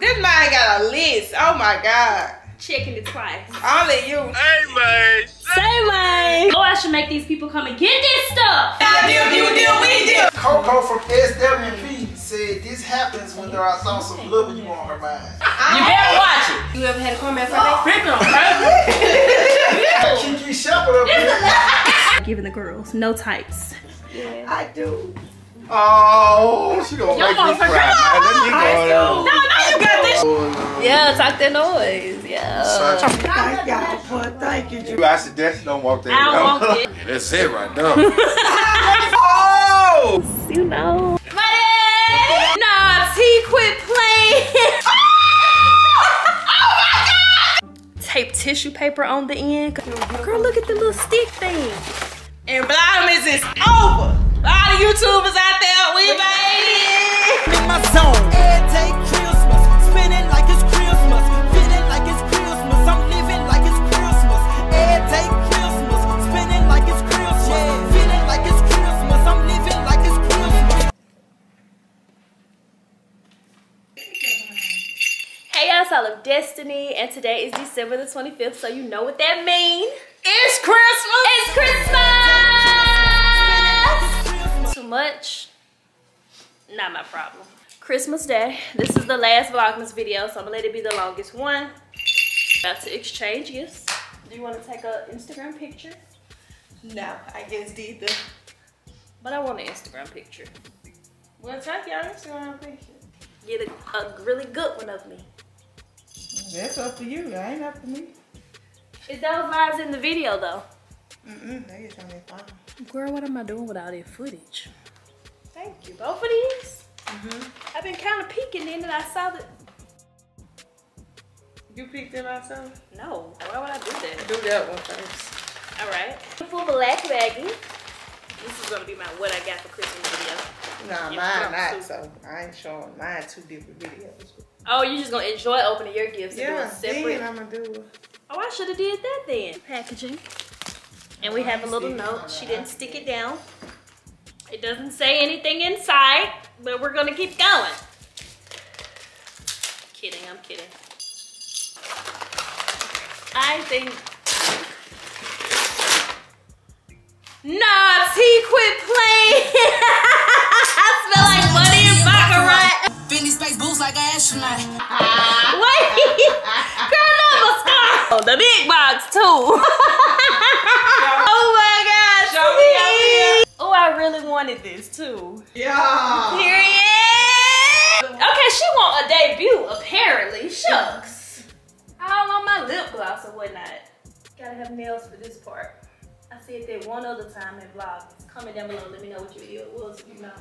This man got a list. Oh my god. Checking it twice. Only you. Hey, man. Say man. Oh, I should make these people come and get this stuff. I Deal, deal, deal, we deal. Coko from SWV said this happens when there are thoughts of love you on her mind. You better watch it. You ever had a comment for that? Rip on, bro. Kiki Shepherd up here. Giving the girls no tights. I do. Oh, she gonna Y'all make me cry, forget. man. Let me go No, down. no, you got this. Oh, no. Yeah, talk that noise. Yeah. Thank God for. Thank you, Drew. You I suggest don't walk that I don't down. want it. That's it right now. oh! You know. Money! Nah, T, quit playing. Oh, my God! Tape tissue paper on the end. Girl, look at the little stick thing. And Vlogmas is over. All the YouTubers out there, we made it. in my zone. Every day Christmas, spinning like it's Christmas, feeling like it's Christmas. I'm living like it's Christmas. Every day Christmas, spinning like it's Christmas, feeling like it's Christmas. I'm living like it's Christmas. Hey y'all, it's All of Destiny, and today is December the 25th, so you know what that means. It's Christmas. It's Christmas! Too much? Not my problem. Christmas Day. This is the last Vlogmas video, so I'm gonna let it be the longest one. About to exchange gifts. Do you want to take a Instagram picture? No, I did the. But I want an Instagram picture. Well, take your Instagram picture. Get a, a really good one of me. That's up to you. That ain't up to me. Is those vibes in the video though? Mm-mm. They just on their phone. Girl, what am I doing with all that footage? Thank you. Both of these? Mm-hmm. I've been kind of peeking in and I saw that. You picked them outside? No, why would I do that? Do that one first. All right. Full black baggie. This is gonna be my what I got for Christmas video. Nah, You mine from not. too. So I ain't showing mine two different videos. Oh, you just gonna enjoy opening your gifts and Yeah, doing separate. then I'm gonna do. Oh, I should have did that then. Packaging. And we have a little note. She didn't stick it down. It doesn't say anything inside, but we're gonna keep going. Kidding, I'm kidding. I think. Nah, T, quit playing. I smell like money and baccarat. Fendi space boots like an astronaut. Wait, girl, no mascara. Oh, the big box too. oh my gosh. Show me, me. Oh, I really wanted this too. Yeah. Period. Okay, she want a debut apparently. Shucks. I don't want my lip gloss or whatnot. Gotta have nails for this part. I see it there one other time in vlog. Comment down below. Let me know what your video was if you know.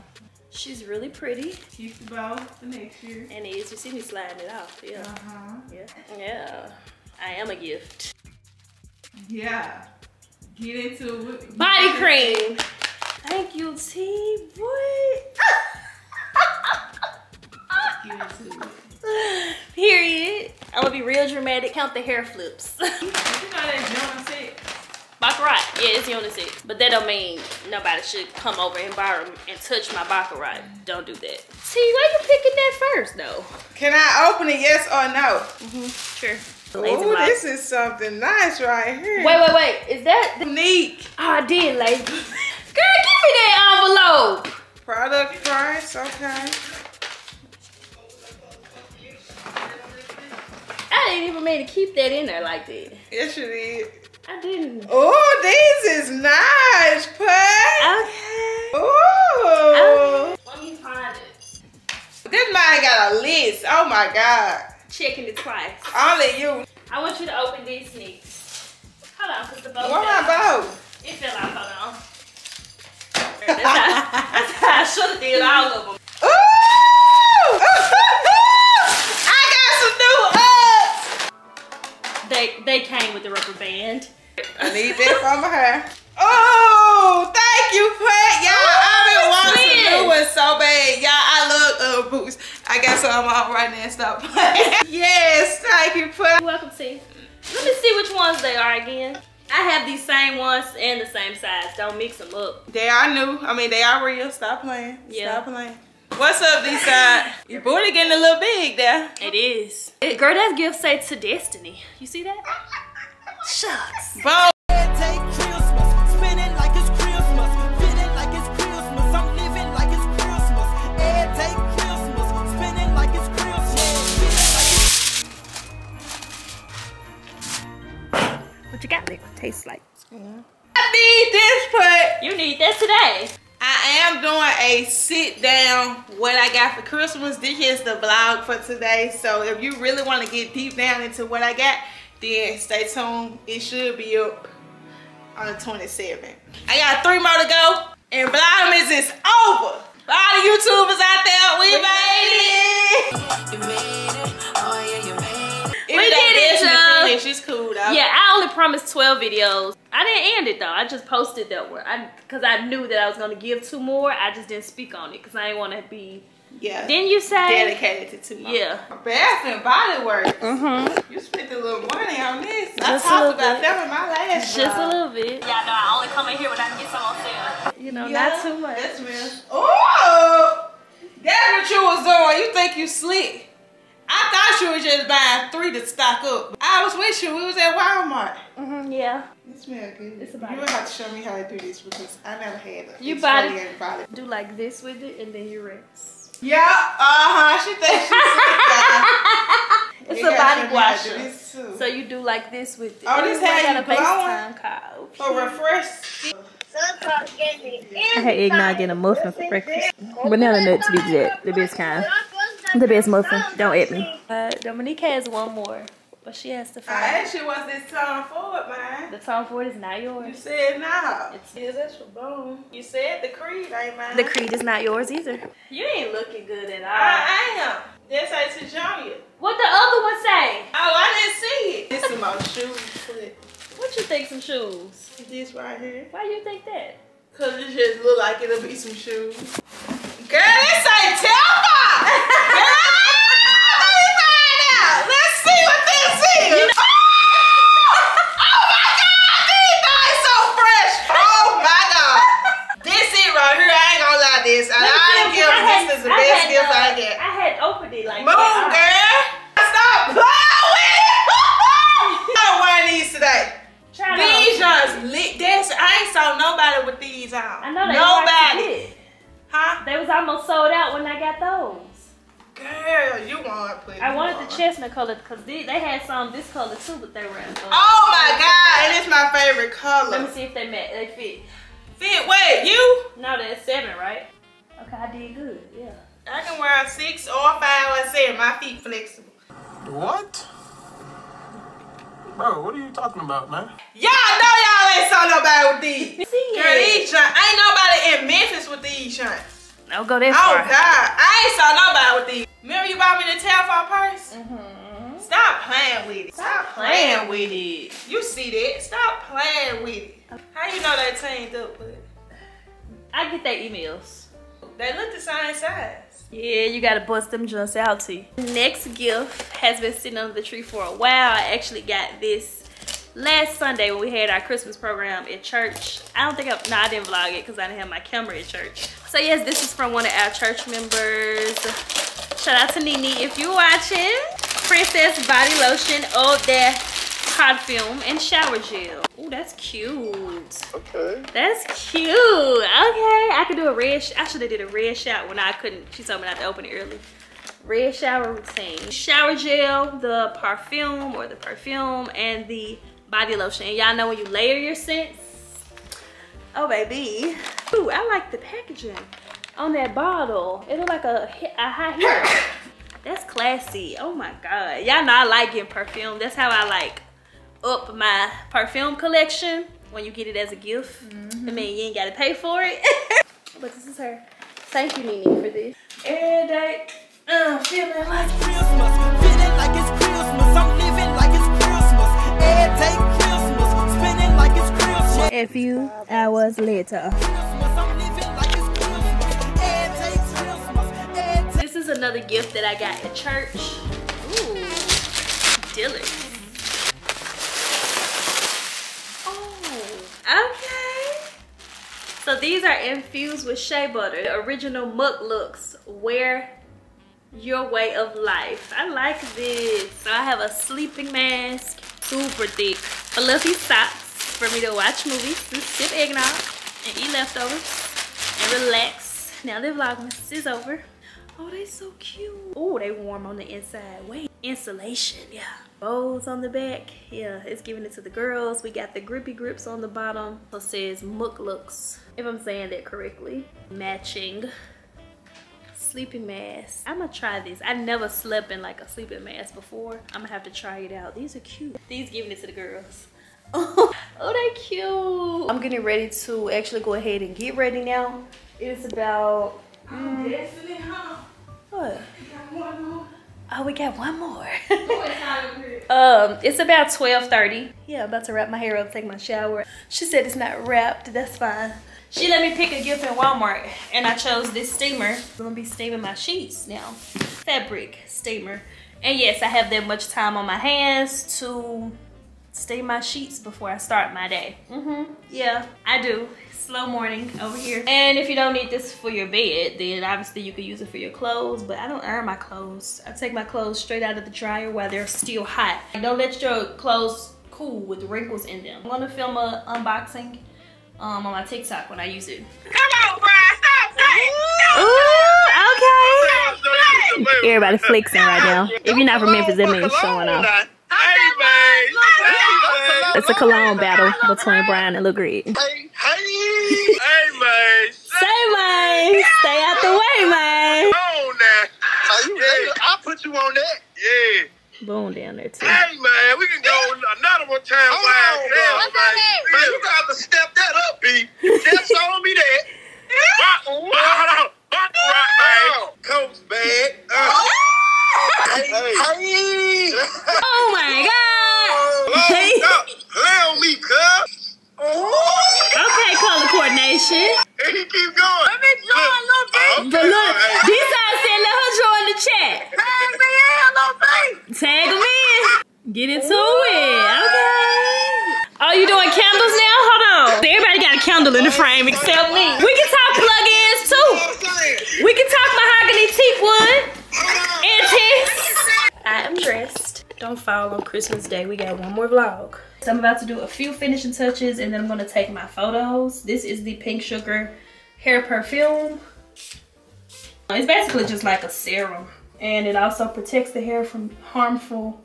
She's really pretty. Keep the bow for next year. And it is. You see me sliding it off. Yeah. Uh-huh. Yeah. Yeah. I am a gift. Yeah. Get into it. Body cream. Thank you, T. Boy. Get into it. Period. I'm gonna be real dramatic. Count the hair flips. You know that Jonah said. Baccarat. Yeah, it's unisex. But that don't mean nobody should come over and borrow and touch my Baccarat. Don't do that. T, why you picking that first though? Can I open it? Yes or no? Mm-hmm, Sure. Lazy Oh, lock. this is something nice right here. Wait, wait, wait. Is that? The- Unique. oh, I did, lazy. Girl, give me that envelope. Product price. Okay. I didn't even mean to keep that in there like that. Yes, you did. I didn't. Oh, this is nice, Put. Okay. Ooh. Let me find it. This man got a list. Oh my God. Checking it twice. Only you. I want you to open these sneaks. Hold on, cause the. What fell my bow? It fell out. Hold on. That's how, that's how I should have did all of them. Ooh! I got some new ups. They they came with the rubber band. I need that from her. Oh, thank you, Put. Y'all, I've been wanting some new ones so bad. Y'all, I love uh, boots. I got some out right now. Stop playing. yes, thank you, welcome, T. Let me see which ones they are again. I have these same ones and the same size. Don't mix them up. They are new. I mean, they are real. Stop playing. Yeah. Stop playing. What's up, D-side? Your booty getting a little big there. It is. It- girl, that gift say to destiny. You see that? Shucks. Bo, Tastes like. I need this put. You need that today. I am doing a sit down what I got for Christmas. This is the vlog for today. So if you really want to get deep down into what I got, then stay tuned. It should be up on the 27th. I got three more to go. And Vlogmas is over. For all the YouTubers out there, we, made it. You made it, oh promised 12 videos. I didn't end it though. I just posted that one. I because I knew that I was gonna give two more. I just didn't speak on it because I didn't want to be. Yeah. Didn't you say? dedicated to two more. Yeah. Bath and Body Works. Mm-hmm. You spent a little money on this. I Just a talked about bit. them in my last Just a little bit. Yeah, no, I only come in here when I can get some on sale. You know, Yeah, not too much. That's real. Oh, that's what you was doing. You think you slick? I thought you were just buying three to stock up. I was with you. We was at Walmart. Mm-hmm, yeah. It smell good. It's a you body. will have to show me how to do this because I never had it. You body- exfoliating body. Do like this with it and then you rinse. Yeah, uh-huh. She thinks she's slick. It's You a gotta body show me how to do washer. this too. So you do like this with it. Oh, this Ooh, I had got you a glowing? FaceTime call. For refresh. I had eggnog and a muffin for breakfast. Banana nut to be exact, the best kind. The best muffin. Don't at me. Uh, Dominique has one more, but she has to find. I find. asked you what's this time for, man. The Tom Ford is not yours. You said no. It's- yeah, that's for bone. You said the creed ain't mine. The Creed is not yours either. You ain't looking good at all. I am. That's like to Junior. What the other one say? Oh, I didn't see it. This is my shoes. What you think some shoes? this right here. Why you think that? Cause it just look like it'll be some shoes. Girl, this ain't Telma! Girl, let me find out. Let's see what this is. oh! oh my God, these things so fresh. Oh my God. This it right here. I this. And I didn't give this is the best gift I get. I had opened it like Move, that. girl. Stop it. I'm wearing these today. Try These joints lit. That's, I ain't saw nobody with these on. I know they Nobody. Huh? They was almost sold out when I got those. Girl, you want I wanted the chestnut color because they, they had some this color too, but they were. Uh, Oh my God, and it's my favorite color. Let me see if they met. They fit. Fit, wait, you? No, that's seven, right? Okay, I did good. Yeah. I can wear a six or five or seven. My feet flexible. What? Bro, what are you talking about, man? Y'all know y'all ain't saw nobody with these. See Girl, these joints, ain't nobody in Memphis with these joints. Don't go that Oh far. God, I ain't saw nobody with these. Remember you bought me the Telfar purse? Mm-hmm. Stop playing with it. Stop playing with with it. it. You see that? Stop playing with it. How you know that teamed up with it? I get their emails. They look the same size. Yeah, you gotta bust them joints out too. Next gift has been sitting under the tree for a while. I actually got this last Sunday when we had our Christmas program at church. I don't think I, no, I didn't vlog it because I didn't have my camera at church. So yes, this is from one of our church members. Shout out to Nini if you're watching. Princess Body Lotion, Eau de Parfum, and Shower Gel. Oh, that's cute. Okay. That's cute. Okay, I could do a red. I should have did a red shower when I couldn't. She told me not to open it early. Red shower routine. Shower gel, the perfume or the perfume, and the body lotion. And y'all know when you layer your scents. Oh baby. Ooh, I like the packaging on that bottle. It look like a, a high heel. That's classy. Oh my god. Y'all know I like getting perfume. That's how I like up my perfume collection when you get it as a gift. I mean, you ain't gotta pay for it. but this is her. Thank you, Nene, for this. Every day, uh, feeling like Christmas, feeling like it's Christmas. I'm living like it's Christmas. Every day Christmas, spinning like it's Christmas. a few hours later. Christmas, I'm living like it's Christmas. Every day Christmas. Every day This is another gift that I got at church. Ooh, Dillard's. Oh, okay. So these are infused with shea butter. The original Muck Looks wear your way of life. I like this. So I have a sleeping mask, super thick, fluffy socks for me to watch movies, and sip eggnog, and eat leftovers, and relax. Now the vlogmas is over. Oh, they so cute. Oh, they warm on the inside. Wait, insulation, yeah. Bows on the back, yeah, it's giving it to the girls. We got the grippy grips on the bottom. It says Mook Looks, if I'm saying that correctly. Matching sleeping mask. I'm gonna try this. I never slept in like a sleeping mask before. I'm gonna have to try it out. These are cute. These giving it to the girls. oh, they cute. I'm getting ready to actually go ahead and get ready now. It's about I'm mm, definitely home. what? Got one more. Oh, we got one more. It's um, it's about 12:30. Yeah, I'm about to wrap my hair up, take my shower. She said it's not wrapped. That's fine. She let me pick a gift in Walmart, and I chose this steamer. I'm gonna be steaming my sheets now. Fabric steamer. And yes, I have that much time on my hands to steam my sheets before I start my day. Mm-hmm. Yeah, I do. Slow morning over here. And if you don't need this for your bed, then obviously you could use it for your clothes, but I don't iron my clothes. I take my clothes straight out of the dryer while they're still hot. Don't let your clothes cool with wrinkles in them. I'm gonna film a unboxing um, on my TikTok when I use it. Come on, Brian, stop playing. Ooh, okay. Everybody flexing right now. If you're not from Memphis, that means showing off. Hey, man. It's a cologne battle between Brian and Lil Greg. Hey, hey. Hey, man. Say, man. Stay out the way, man. Come on now. Are you ready? I'll put you on that. Yeah. Boom down there, too. Hey, man, we can go another one time. Hold on, man. Man, you got to step that up, B. Just on me that. Rock, rock, rock, rock, Coach bag. Uh, hey, hey. Oh, my God. Hey. Stop. Play on me, cuz. Okay, color coordination. And he keep going. Let me join, little baby. But look, this side said let her join the chat. Tag me in, little baby. Tag them in. Get into it. Okay. Oh, you doing candles now? Hold on. Everybody got a candle in the frame except me. We can talk plug-ins too. We can talk mahogany teak wood. Antiques. I am dressed. Don't fall on Christmas Day. We got one more vlog. So I'm about to do a few finishing touches and then I'm gonna take my photos. This is the Pink Sugar hair perfume. It's basically just like a serum and it also protects the hair from harmful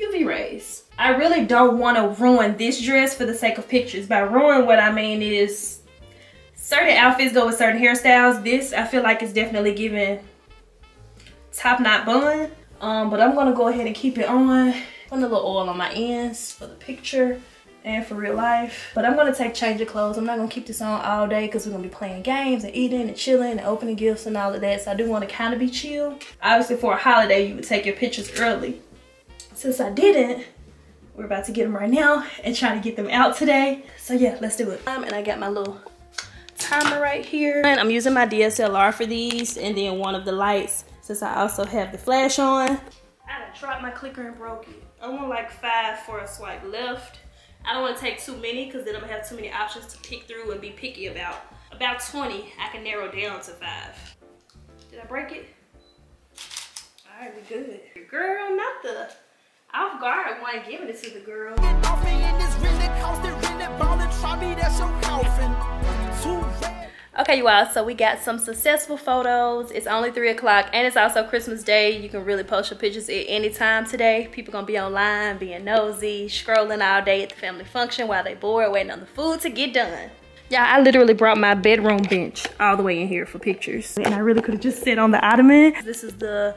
UV rays. I really don't want to ruin this dress for the sake of pictures. By ruin, what I mean is certain outfits go with certain hairstyles. This, I feel like it's definitely giving top knot bun. Um, but I'm gonna go ahead and keep it on. Put a little oil on my ends for the picture and for real life. But I'm gonna take change of clothes. I'm not gonna keep this on all day because we're gonna be playing games and eating and chilling and opening gifts and all of that. So I do wanna kind of be chill. Obviously for a holiday, you would take your pictures early. Since I didn't, we're about to get them right now and try to get them out today. So yeah, let's do it. Um, and I got my little timer right here. And I'm using my DSLR for these and then one of the lights since I also have the flash on. I dropped my clicker and broke it. I want like five for a swipe left. I don't want to take too many because then I'm gonna have too many options to pick through and be picky about. About 20, I can narrow down to five. Did I break it? All right, we good. Girl, not the off guard one giving it to the girl. Okay, you all, so we got some successful photos. It's only 3 o'clock, and it's also Christmas Day. You can really post your pictures at any time today. People gonna be online, being nosy, scrolling all day at the family function while they bored, waiting on the food to get done. Yeah, I literally brought my bedroom bench all the way in here for pictures. And I really could have just sat on the ottoman. This is the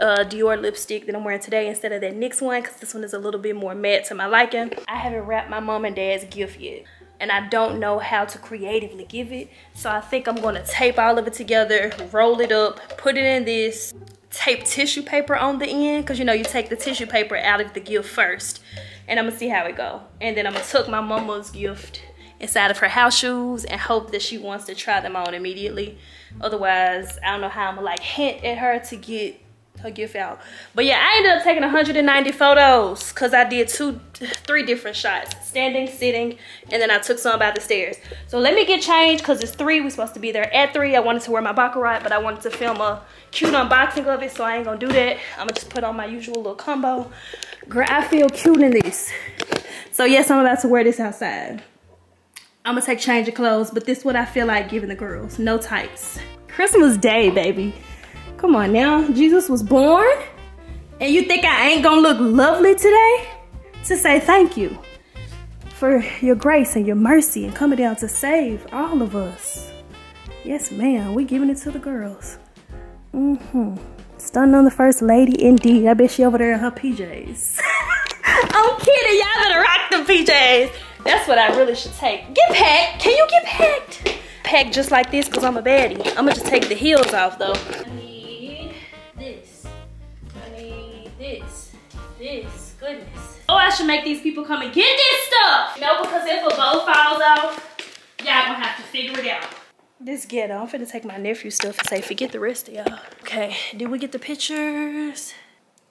uh, Dior lipstick that I'm wearing today instead of that NYX one because this one is a little bit more matte to my liking. I haven't wrapped my mom and dad's gift yet and I don't know how to creatively give it. So I think I'm gonna tape all of it together, roll it up, put it in this, tape tissue paper on the end, cause you know you take the tissue paper out of the gift first, and I'm gonna see how it go. And then I'm gonna tuck my mama's gift inside of her house shoes and hope that she wants to try them on immediately. Otherwise, I don't know how I'm gonna like hint at her to get her gift out. But yeah, I ended up taking 190 photos because I did two, three different shots. Standing, sitting, and then I took some by the stairs. So let me get changed because it's three. We're supposed to be there at three. I wanted to wear my Baccarat, but I wanted to film a cute unboxing of it, so I ain't gonna do that. I'm gonna just put on my usual little combo. Girl, I feel cute in this. So yes, I'm about to wear this outside. I'm gonna take change of clothes, but this is what I feel like giving the girls. No tights. Christmas Day, baby. Come on now, Jesus was born. And you think I ain't gonna look lovely today? To say thank you for your grace and your mercy and coming down to save all of us. Yes, ma'am, we giving it to the girls. Mm-hmm. Stunning on the first lady, indeed. I bet she over there in her PJs. I'm kidding, y'all better rock them PJs. That's what I really should take. Get packed, can you get packed? Packed just like this, cause I'm a baddie. I'm gonna just take the heels off though. Oh, I should make these people come and get this stuff. No, because if a bow falls off, y'all gonna have to figure it out. This ghetto, I'm finna take my nephew's stuff and say, forget the rest of y'all. Okay, did we get the pictures?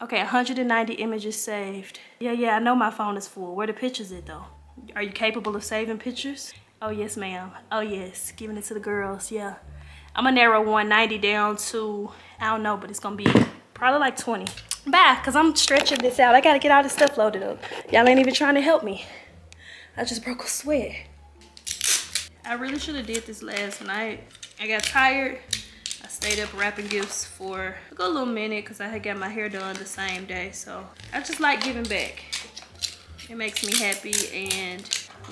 Okay, 190 images saved. Yeah, yeah, I know my phone is full. Where the pictures at though? Are you capable of saving pictures? Oh yes, ma'am. Oh yes, giving it to the girls, yeah. I'm gonna narrow 190 down to, I don't know, but it's gonna be probably like 20. Bye, cause I'm stretching this out. I gotta get all this stuff loaded up. Y'all ain't even trying to help me. I just broke a sweat. I really should have did this last night. I got tired. I stayed up wrapping gifts for a good little minute because I had got my hair done the same day. So I just like giving back. It makes me happy and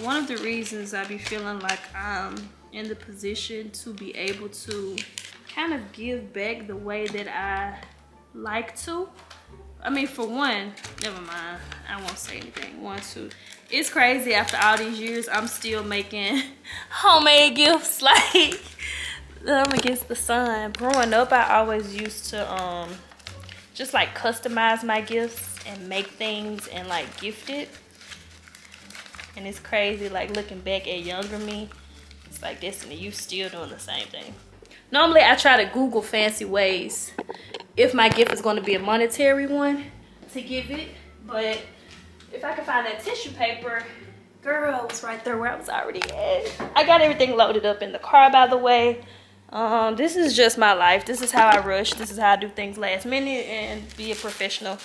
one of the reasons I be feeling like I'm in the position to be able to kind of give back the way that I like to. I mean, for one, never mind. I won't say anything. One, two. It's crazy after all these years, I'm still making homemade gifts like I'm against the sun. Growing up, I always used to um just like customize my gifts and make things and like gift it. And it's crazy, like looking back at younger me, it's like Destiny, you still doing the same thing. Normally, I try to Google fancy ways if my gift is going to be a monetary one to give it. But if I can find that tissue paper, girl, it's right there where I was already at. I got everything loaded up in the car, by the way. Um, this is just my life. This is how I rush. This is how I do things last minute and be a professional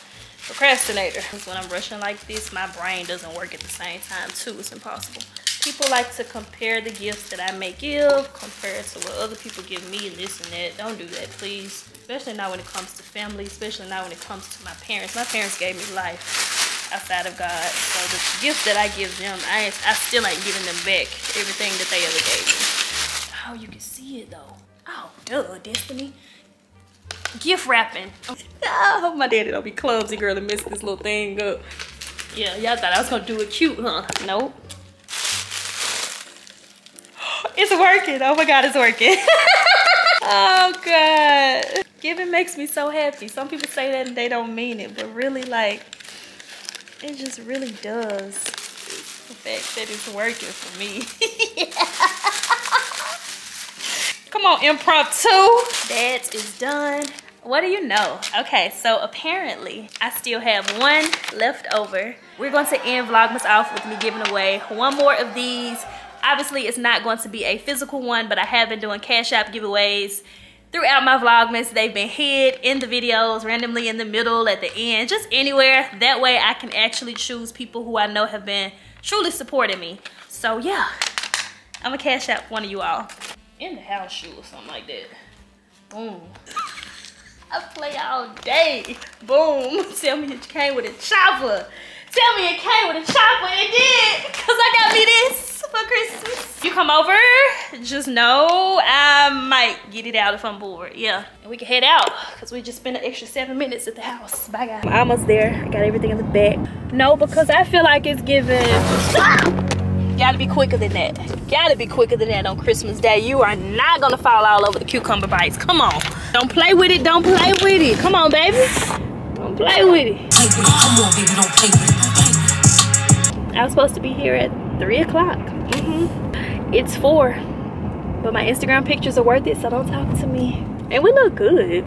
procrastinator. When I'm rushing like this, my brain doesn't work at the same time too. It's impossible. People like to compare the gifts that I may give compared to what other people give me and this and that. Don't do that, please. Especially not when it comes to family, especially not when it comes to my parents. My parents gave me life outside of God. So the gifts that I give them, I, I still ain't giving them back everything that they ever gave me. Oh, you can see it though. Oh, duh, Destiny. Gift wrapping. Oh, hope my daddy don't be clumsy, girl, and mess this little thing up. Yeah, y'all thought I was gonna do it cute, huh? Nope. It's working. Oh my God, it's working. oh God. Giving makes me so happy. Some people say that and they don't mean it, but really like, it just really does. The fact that it's working for me. Come on, impromptu. That is done. What do you know? Okay, so apparently I still have one left over. We're going to end Vlogmas off with me giving away one more of these. Obviously, it's not going to be a physical one, but I have been doing Cash App giveaways throughout my Vlogmas. They've been hid in the videos, randomly in the middle, at the end, just anywhere. That way I can actually choose people who I know have been truly supporting me. So yeah, I'm gonna Cash App one of you all. In the house shoe or something like that. Boom. I play all day. Boom. Tell me it came with a chopper. Tell me it came with a chopper. It did. Because I got me this for Christmas. You come over, just know I might get it out if I'm bored. Yeah. And we can head out because we just spent an extra seven minutes at the house. Bye, guys. I'm almost there. I got everything in the back. No, because I feel like it's giving... Ah! Gotta be quicker than that. Gotta be quicker than that on Christmas Day. You are not gonna fall all over the cucumber bites. Come on. Don't play with it. Don't play with it. Come on, baby. Don't play with it. Come on, baby, don't play with it. I was supposed to be here at 3 o'clock. Mm-hmm. It's 4. But my Instagram pictures are worth it, so don't talk to me. And we look good.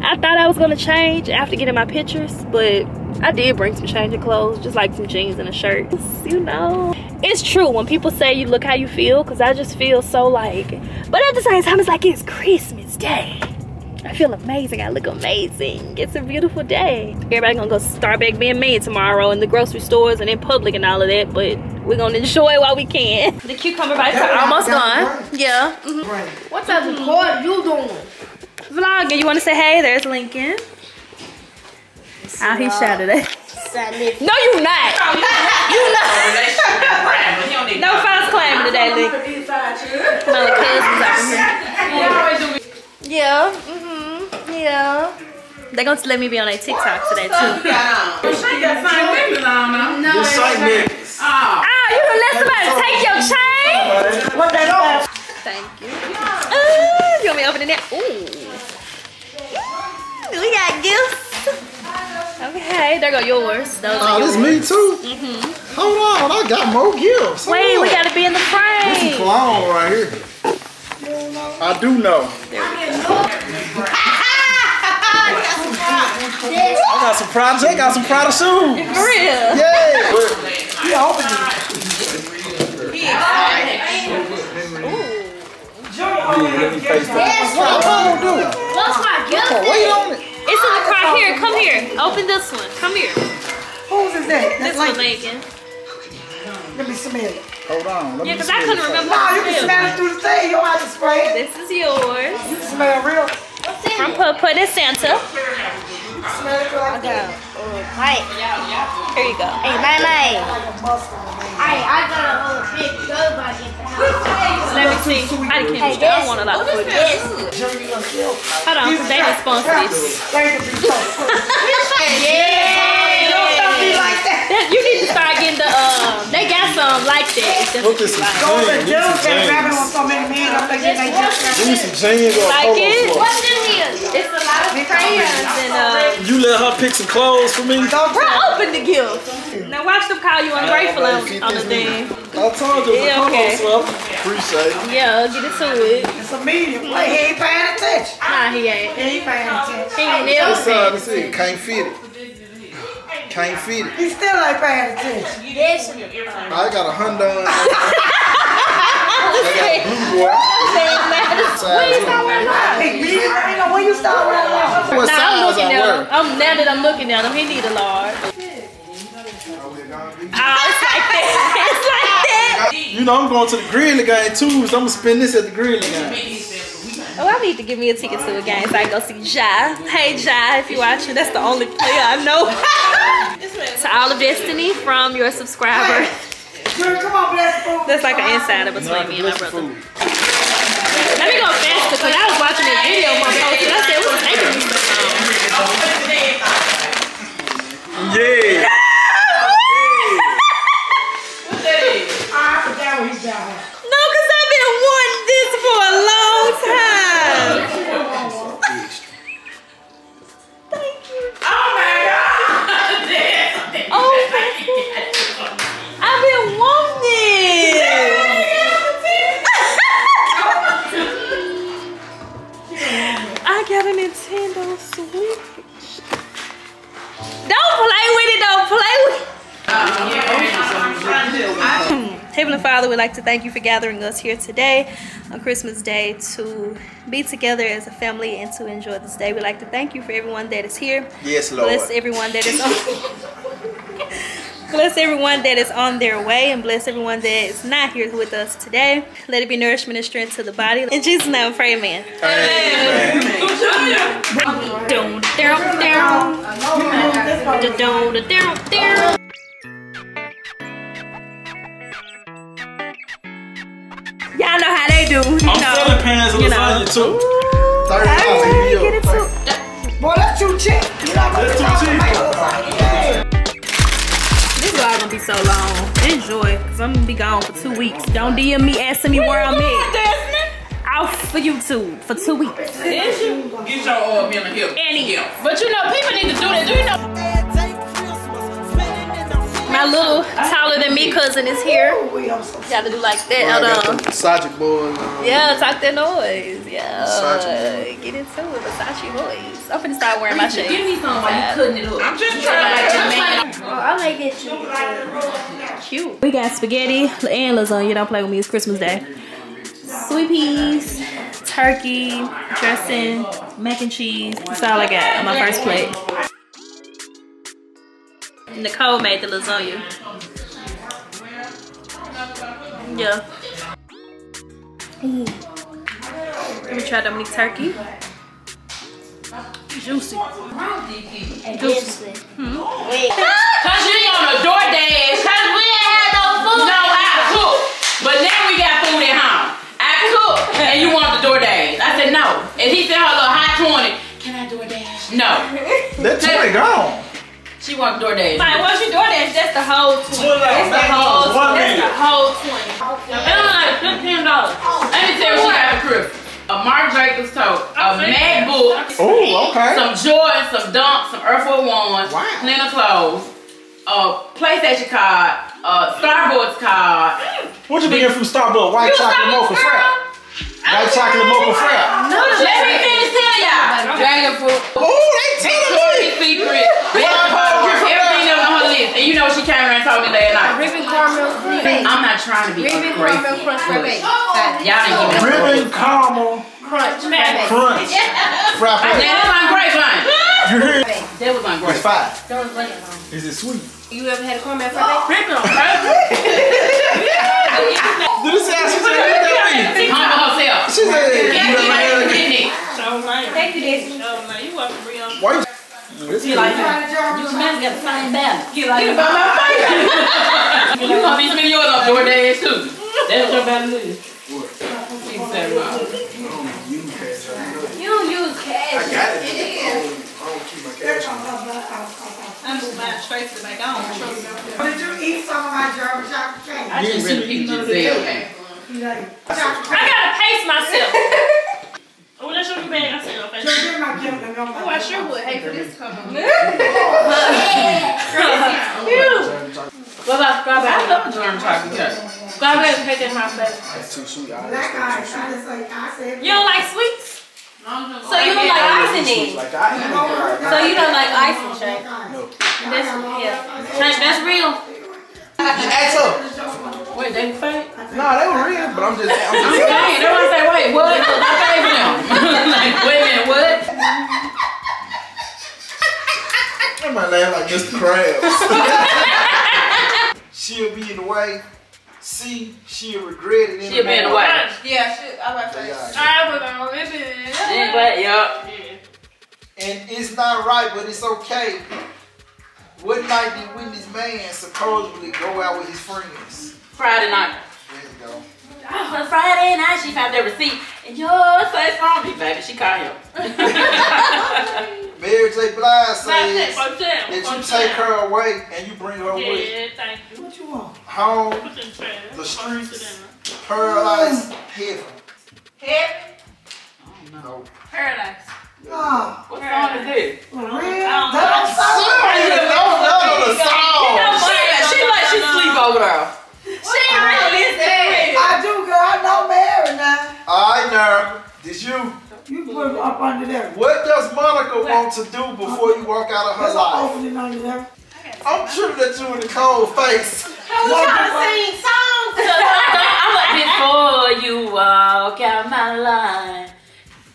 I thought I was gonna change after getting my pictures, but I did bring some change of clothes, just like some jeans and a shirt. You know, it's true when people say you look how you feel, because I just feel so like, but at the same time, it's like it's Christmas Day. I feel amazing. I look amazing. It's a beautiful day. Everybody gonna go start back being mean tomorrow in the grocery stores and in public and all of that, but we're gonna enjoy it while we can. The cucumber bites are almost gone. Yeah. mhm. What type of cord you doing? Vlogging. You wanna say hey? There's Lincoln. Oh, he shouted it. No, you not. you not. No false claim today, Lincoln. My little cousins out here. Yeah. Mm-hmm. Yeah. They gonna let me be on a TikTok today too. This site niggas. Oh, you done let somebody take your chain? What that on? Thank you. Ooh, you want me to open it now? Ooh. Ooh, We got gifts. Okay, there go yours. Those Oh, ah, are this yours. me too? Mm-hmm. Hold on, I got more gifts. Hold Wait, we gotta be in the This frame. is clown right here. I do know. I got some Prada. I got some Prada shoes. For real. Yeah. Yeah, open it. What I'm gonna do? What's my gift? Wait on it. It's in the car. Here, come here. Open this one. Come here. Whose is that? This That's one, like, Lincoln. let me smell it. Hold on. Let Yeah, because I couldn't remember No, how you to can smell. smell it through the thing. You don't have to spray it. This is yours. You can smell real. From Papa to Santa. Smell it like that. Hey, Here you go. hey, my man. Hey, I got a whole big go by get the house. Let me see. I can't. I don't want a lot of food. Hold on, because they didn't sponsor this. Thank you for your Yeah. Don't be like that. That- You need to start getting the um. They got some like that. Look at some like, Go to jeans. Jill's Give me some on so many men. I'm thinking they just jeans. Give me some jeans or Like polo it? What's in here? It's a lot of crayons and uh. You let her pick some clothes for me? Don't Bro, open the gift. Now watch them call you ungrateful on, on the thing. I told you it was Yeah, a polo okay. sweater. Appreciate it. Yeah, get it to it. It's a medium. Like, he ain't paying attention. Nah, he ain't. He ain't paying attention. He ain't never This side, said. this it. Can't fit it. Can't fit it. He still ain't paying attention. This. I got a Honda. on. I got a blue boy. Size what? Hey, medium, you know, when you start wearing long. What Nah, I'm looking at him. I'm now that I'm looking at him, he need a large. Oh, ah, it's like that. It's. You know I'm going to the Grizzly game too, so I'm gonna spend this at the Grizzly game. Oh, I need to give me a ticket to a game so I can go see Ja. Hey Ja, if you're watching, that's the only player I know. to all of Destiny from your subscriber. Girl, come on, bless the food. That's like an insider between me and my brother. Let me go faster because I was watching this video of my post and I said, what's taking me so long? To thank you for gathering us here today on Christmas Day to be together as a family and to enjoy this day. We'd like to thank you for everyone that is here. Yes, Lord. Bless everyone that is on. bless everyone that is on their way and bless everyone that is not here with us today. Let it be nourishment and strength to the body. In Jesus' name, I pray, amen. Down, down, down. Down, down, down. Do. You I'm know. selling pants and you know. lasagna too. Thirty Hey, dollars get it too. Boy, that's too cheap. You know what That's too I'm cheap. saying? This vlog gonna be so long. Enjoy, cause I'm gonna be gone for two weeks. Don't DM me asking me where I'm at. Off for YouTube for two weeks. Get your oil meal and help. Any. But you know, people need to do that. Do you know? My little taller than me me cousin is here. Wait, I'm You gotta do like that. got Hold on. the Sajik boys. um, Yeah, talk that noise. Yeah. Versace. Get into it. Versace boys. I'm finna start wearing my shades. Give me some while you cutting it up. I'm just trying to Oh, I like this. Cute. We got spaghetti and lasagna. You don't play with me. It's Christmas Day. Sweet peas, turkey, dressing, mac and cheese. That's all I got on my first plate. Nicole made the lasagna. Yeah. Ooh. Let me try Dominique turkey. Juicy. And this one. Wait. Cause you on a DoorDash. Cause we ain't had no food. No, I cook. But now we got food at home. I cook and you want the DoorDash. I said no. And he said her little hot 20. Can I DoorDash? No. That 20 gone. She want DoorDash. Like, once you DoorDash, that's the whole 20. Well, That's the that whole, was one that's the whole 20. It was like fifteen dollars. Let me tell you what she got for A Marc Jacobs tote, a MacBook, Oh, okay. some Jordans, some Dunks, some Air Force Ones, Wow. plenty of clothes, a PlayStation card, a Starbucks card. What you been from Starbucks? White chocolate mocha frap. White chocolate mocha frap. No, let me finish telling y'all. Dragon fruit, Oh, they Victoria's Secret, Best Pop, everything that was on her list. And you know she came around and told me last night. Ribbon caramel crunch. I'm not trying to be Ribbon caramel crunch frappe. Y'all didn't give me Ribbon caramel Crunch frappe. crunch. Now Frappe. that was ungrateful. You hear? That was It's ungrateful. five. Don't blame it. Is it sweet? You ever had a caramel frappe? Did it say how she said it that way? Humble herself. She said, you Get know, right man, in it. Thank you, Desi. why you? This You like you man got the same balance. You like about my face. You gonna be spending yours on DoorDash too. That's your balance is. Exactly. You don't use cash. I got it. I don't I don't keep my cash on. I move mine straight to the bank. I don't trust them. Did you eat some of my German chocolate cake? I just really peeped your Zelle. I gotta pace myself. Oh, that's. I. You're my gift, Oh, I sure would. Hey, for this cover. What about strawberry? I love German chocolate cake. Strawberry cake in my face. That's too sweet. I Black eyes, I just like, I said. You don't like sweets? So you don't like icing then? Like it. So you don't like icing, Shay? No. That's, yeah. That's real. Ask her. Wait, they fake? Nah, they were real, but I'm just, I'm I'm just saying, they wanna say, wait, what? I paid for them. like, wait a minute, what? I might laugh like Mr. Krabs. She'll be in the way. C, she'll regret it. She'll be in the way. Yeah, shit. I'm about to say. I put on this Anyway, yup. And it's not right, but it's okay. What night did Whitney's man supposedly go out with his friends? Friday night. There you go. Oh, Friday night, she found the receipt. And yours say from me, baby. She called him. Mary J. Blige says that you take her away and you bring her with Yeah, thank you. What you want? home, Put in trash. the streets, paradise, heaven. Heaven. Oh, no. Paradise. Oh, What song is this? for real? don't That don't sound Sorry, right. no, no, the You know song. She, she like she sleep over there. She really is that I do, girl. I know Mary now. All right, now, did you? You put it up under there. What does Monica want to do before you walk out of her Let's life? open it under there. I'm tripping at you in the cold face. We trying to sing songs. I'm like, before you walk out my line,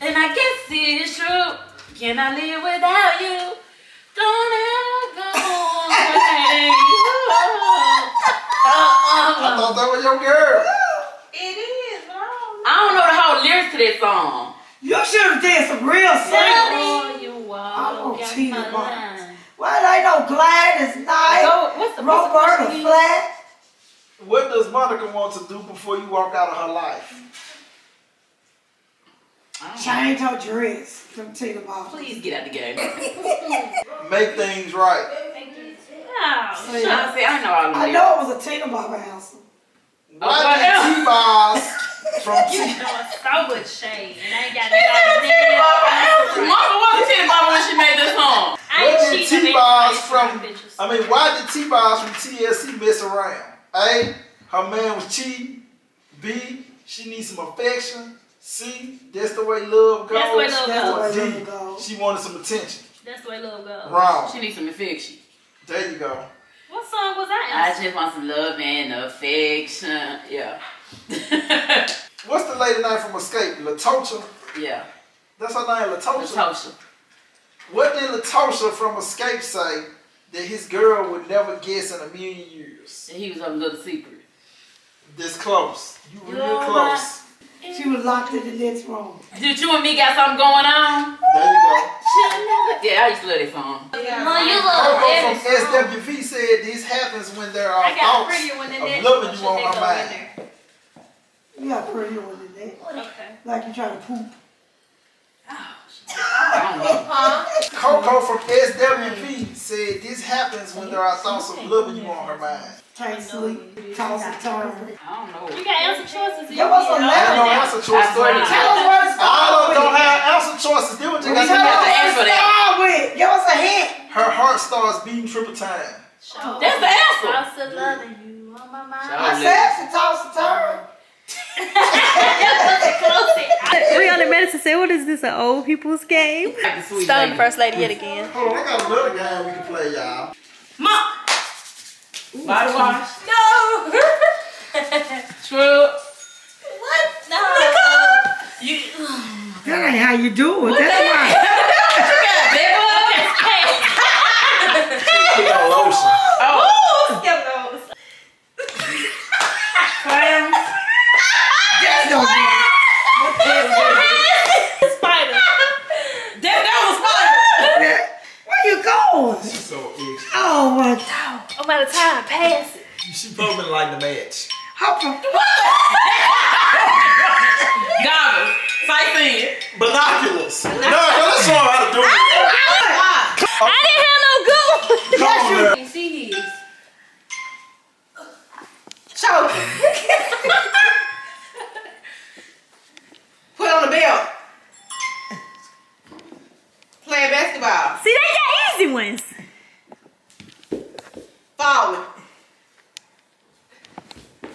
and I guess it's true. Can I live without you? Don't ever go away. I thought that was your girl. It is, bro. I don't know the whole lyrics to this song. You should have did some real singing. I walk won't out cheat my about line. Well, it ain't no Gladys Knight, Go, what's the what's the Roberta? Flack. What does Monica want to do before you walk out of her life? Change her dress from Tina Bob. Please get out the game. Make things right. Oh, I say I know all the I know it was a Tina Bob house. Why did T-Boz from T- doing so much shade, and I ain't got nothing. Mama wasn't Tina Mama when she made this song. I What did T-Boz from- I mean, why did T-Boz from TLC mess around? A, her man was cheating. B, she needs some affection. C, that's the way love goes. That's the way love That's the way love goes. she wanted some attention. That's the way love goes. Wrong. She needs some affection. There you go. What song was that? I just want some love and affection. Yeah. What's the lady name from Xscape? Latocha? yeah. That's her name, Latocha? Latosha. What did Latosha from Xscape say that his girl would never guess in a million years? And he was a little secret. This close. You real Yeah. close. She was locked in the next room. Did you and me got something going on? There you go. Yeah, I used to love that song. Mom, you love Coko every from song. SWV said this happens when there are I got thoughts prettier one than of loving you on they her go in mind. there? You got pretty one in there. Okay. Like you trying to poop. Oh, I don't. Coko from SWV said this happens when there are thoughts of loving you on her mind. Can't sleep. Toss and turn. I don't know. You got answer choices. Give us a I letter. ain't no answer choice. I swear to Tell us what it's All of them don't have answer choices. They what you got Tell have us to to ask for what it that. started with. Give us a hint. Her heart starts beating triple time. That's the answer. I'm still loving you on my mind. I said she toss and turn. Rihanna Madison said, "What is this? An old people's game?" Like the sweet Starting lady. first lady yet again. Hold on, I got another game we can play, y'all. Body wash. No. True. what? No. You. That ain't how you do it. That's why. Put on lotion. Oh. Skip those. Clams. That's no good. Spider. That, that was fun. Where you going? So itchy. Oh my God. I'm out of time. Pass it. She probably like the match. Hop on. Goggles. Sightseeing. Binoculars. No, no, let's show her how to do it. I didn't have no good one. Oh. Come on, girl. You see his. Choking. Put on the belt. Playing basketball. See, they got easy ones. Falling.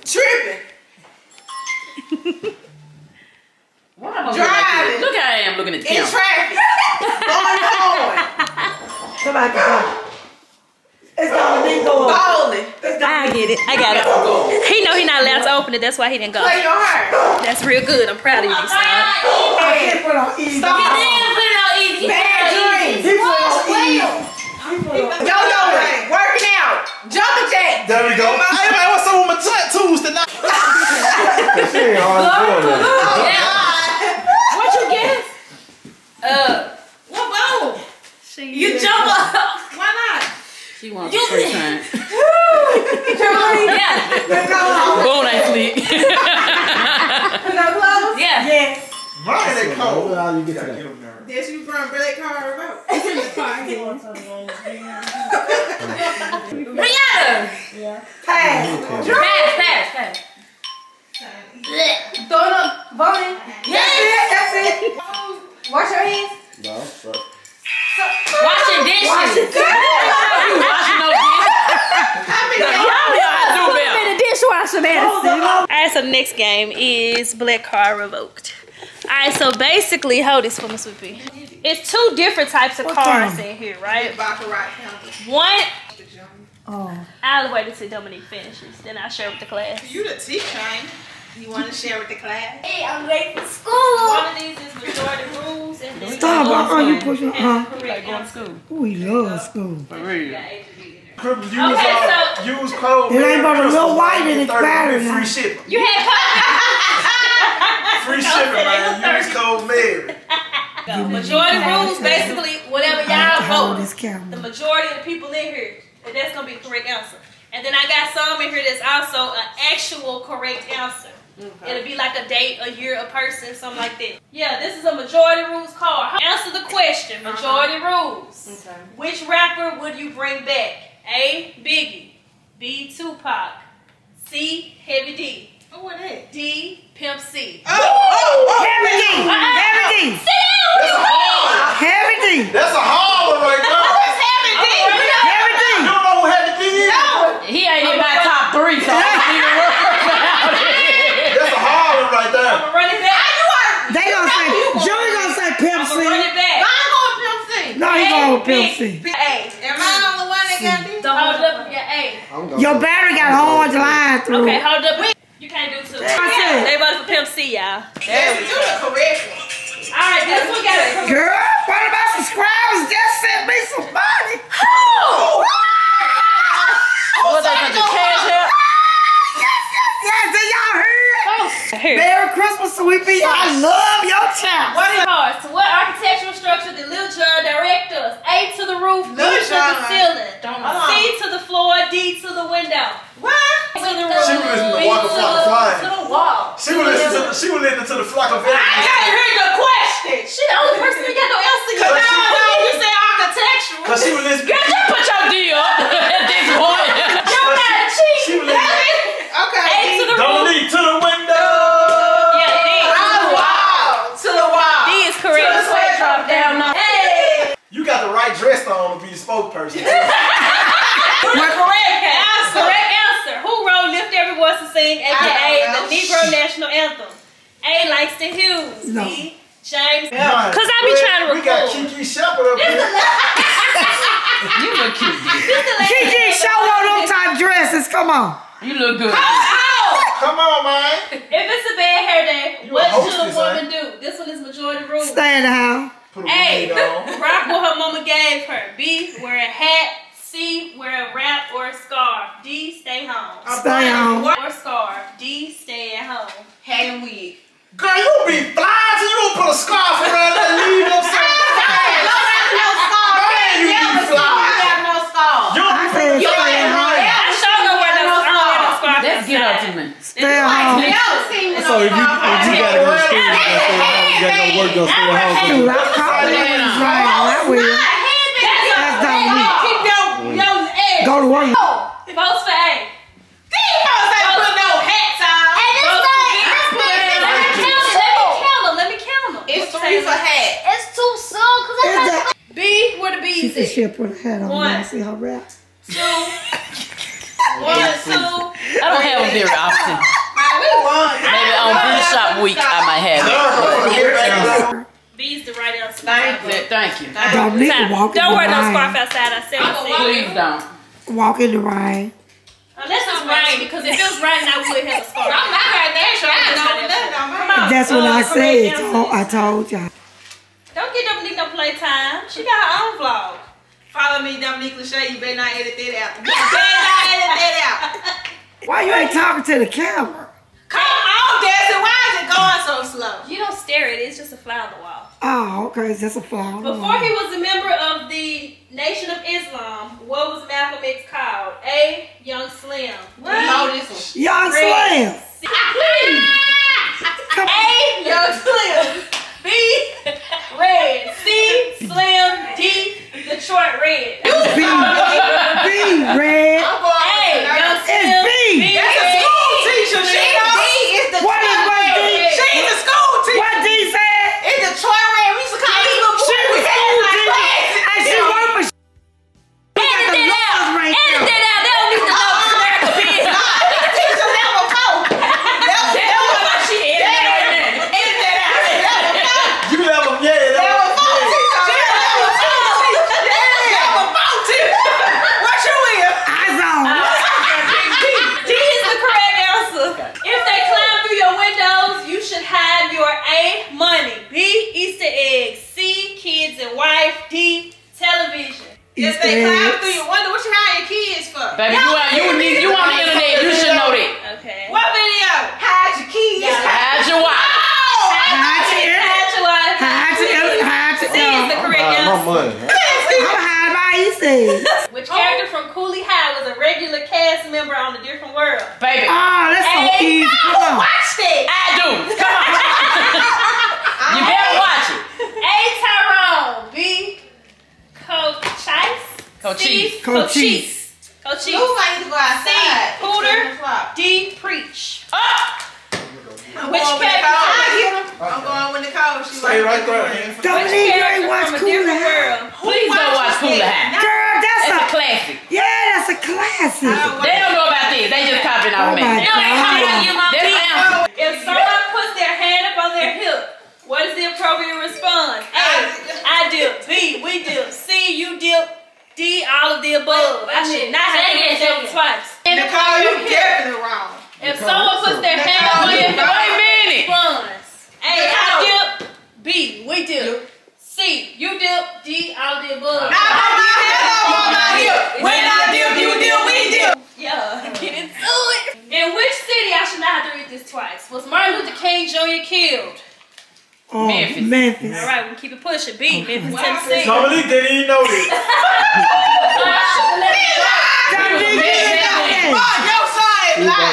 Tripping. What am I looking like Driving. Look how I am looking at the In camera. traffic. Going home. Somebody can go. It's called me going. Bowling. I get it. I got it. He know he not allowed to open it. That's why he didn't go. Play your heart. That's real good. I'm proud of you, son. I can't put on easy. Stop. Damn, put it on easy. Bad dreams. He put on easy. He put Jumping jack. There we go. Is Black Card Revoked. All right, so basically, hold this for me, Sweet It's two different types of What cards kind? in here, right? Baccarat counter. One, Oh. I'll wait until Dominique finishes, then I'll share with the class. You the teacher, ain't you? You want to share with the class? Hey, I'm late for school. One of these is majority rules, and then Stop. Oh, you pushing. Uh, Like going to school. oh, he loves school. For real. Cripple, use, Okay, uh, so- use code. It ain't but a Crystal little white and it's 30 battered Free now. shipping. You had Free shipping, man. Use code Mary. majority rules, basically, whatever y'all vote. the majority of the people in here, that that's gonna be the correct answer. And then I got some in here that's also an actual correct answer. It'll be like a date, a year, a person, something like that. Yeah, this is a majority rules card. Answer the question. Majority rules. Okay. Which rapper would you bring back? A, Biggie. B, Tupac. C, Heavy D. Oh, it? D, Pimp C. Oh, oh, oh, oh, oh. Heavy D. Uh -uh. Heavy D. sit you. That's a. Heavy D. That's a holler right there. Heavy D? Heavy D. You don't know who Heavy D is? He ain't in my top three. That's a right there. They gonna say, gonna say Pimp I'm going Pimp C. No, he going Pimp C. Your battery got a hard line through. Okay, hold up. We, you can't do two. That's it. They voted for Pimp C, y'all. There we go. the correct one. All right, this one got a Girl, one of my subscribers just sent me some money. What they think the cash help? Yes, yes, yes. Did y'all hear it? Oh, here. Merry Christmas, sweet pea. I love your child. What is hard? To what architectural structure did Lil Jon direct us? A to the roof, B Lil to the ceiling, Don't C to the floor, D to the window. What? To the roof, She was listening to B Waka to Flocka the- Fly. To the wall. She was listening to the, she was listening to the flock of I can't hear the question. She the only person that got no answer. Cause yet. I know you said architectural. Cause she was listening. Girl, just put your D up at this point. You gotta cheat. She was listening. Okay. A to the roof. Dominique to the window. Right dress on to be the spokesperson. Correct answer. Correct answer. Who wrote Lift Every Voice to Sing, aka the don't. Negro National Anthem? A. Langston Hughes. No. B. James. Right. Cause I be We- trying to We got. Kiki Shepard up here. You look cute. Kiki, show all those type dresses. Come on. You look good. Come on, man. If it's a bad hair day, You what should a hostess, woman do? This one is majority rule. Stay in the house. Put a A. wig on. Rock what her mama gave her. B. Wear a hat. C. Wear a wrap or a scarf. D. Stay home. Stay home. Or scarf. D. Stay at home. Hat and wig. Girl, you be fly till you gonna put a scarf around that leave up so Man, you be fly. no scar. You I said you stay at home. I sure don't wear no, I don't wear no scarf. Let's get her outside. to me. Stay at home. So if you, if you gotta go to school, you gotta stay home. You gotta go to work, you gotta stay home. Shoot, I caught it when it's raining. I will. That's Dominique. Keep your, your egg. Go to work. Votes for A. These folks ain't put no hats on. Votes for B. Let me count them. Let me count them. It's three for hat. It's too soon because I Is got B. Where the She B's said at? she'll put her hat on. One. See her rap. Two. One, two. I don't have them very often. Man, we won. Maybe on Beauty Shop Week I might have it. B's the right answer. Thank you. But Thank you. Dominique Time. walk in Don't the wear no rain. scarf outside. I said what I said. Please don't. Walk in the rain. Unless it's rain, because if it was raining, I would have a scarf. I'm not her natural. I know nothing on my mouth. That's what I Uh, correct said. answer. I told y'all. Don't get Dominique no playtime. She got her own vlog. Follow me, Dominique Lachey. You better not edit that out. You better not edit that out. Why you ain't talking to the camera? Come on, Desi. Why is it going so slow? You don't stare at it. It's just a fly on the wall. Oh, okay. It's just a fly. on the Before wall. he was a member of the Nation of Islam, what was Malcolm X called? A. Young Slim. We know this one. Young Red. Slim. C- A. Young Slim. B. Red. C. Slim. D. Detroit Red. B. B. Red. A. with her. Young It's Slim. B. That's a Red. school teacher. She know. D is the What is what D? She's a school teacher. What D said? It's Detroit Red. We used to call these little She boys. was school teacher. And she worked for Edit the that laws out. right Edit there. that out. They don't need to know it's America business. Teacher level four. Level four. She is Edit that out. Level four. You level, yeah, Level level, four yeah. teacher. She a level four teacher. Level four teacher. What you is? Eyes on. D is the correct answer. If they climb through your windows, you should hide your A, money. B, Easter eggs. C, kids and wife. D, television. If Easter they climb eggs. through your window, what you hide your kids for? Baby, you, are, you, need, you on the internet. You should know that. Okay. What video? Hide your kids. Hide your wife. Hide your Hide your wife. Hide your Hide your C is the correct My answer. money. I'm hide my Easter eggs. Which character from Cooley High was a regular cast member on A Different World? Baby. Oh, that's so Hey, easy. Come on. Watch that. I do. Come on. you better watch it. A. Tyrone. B. Coach Chice. Cochise. C. Cochise. Cochise. Lou might need to go outside. C. Hooter. It's 10 o'clock. D. Preach. Ah! I'm Which going with character- Nicole. I get him. I'm going with Nicole. She Stay like right there, it. man. Dominique, Which you ain't character watch from A Cool Different High. World? Please go watch Cooley High. Girl, that's That's a a, classic. yeah, that's a classic. They don't know about this. They just copying Oh off me. my They don't God. copy you, Mom. That's the answer. If someone puts their hand up on their hip, what is the appropriate response? A. I dip. B. We dip. C. You dip. twice. And Nicole, you definitely wrong. if someone puts their hand on your Wait a minute. buns. A, I dip. B, we dip. C, you dip. D, I'll dip buns. When I dip, you dip, we dip. Yeah, get into it. In which city, I should not have to read this twice, was Martin Luther King Jr. killed? Oh, Memphis. Memphis. All right, we'll keep it pushing. B, Memphis, Tennessee. Dominique didn't even know this. Dominique, Oh, your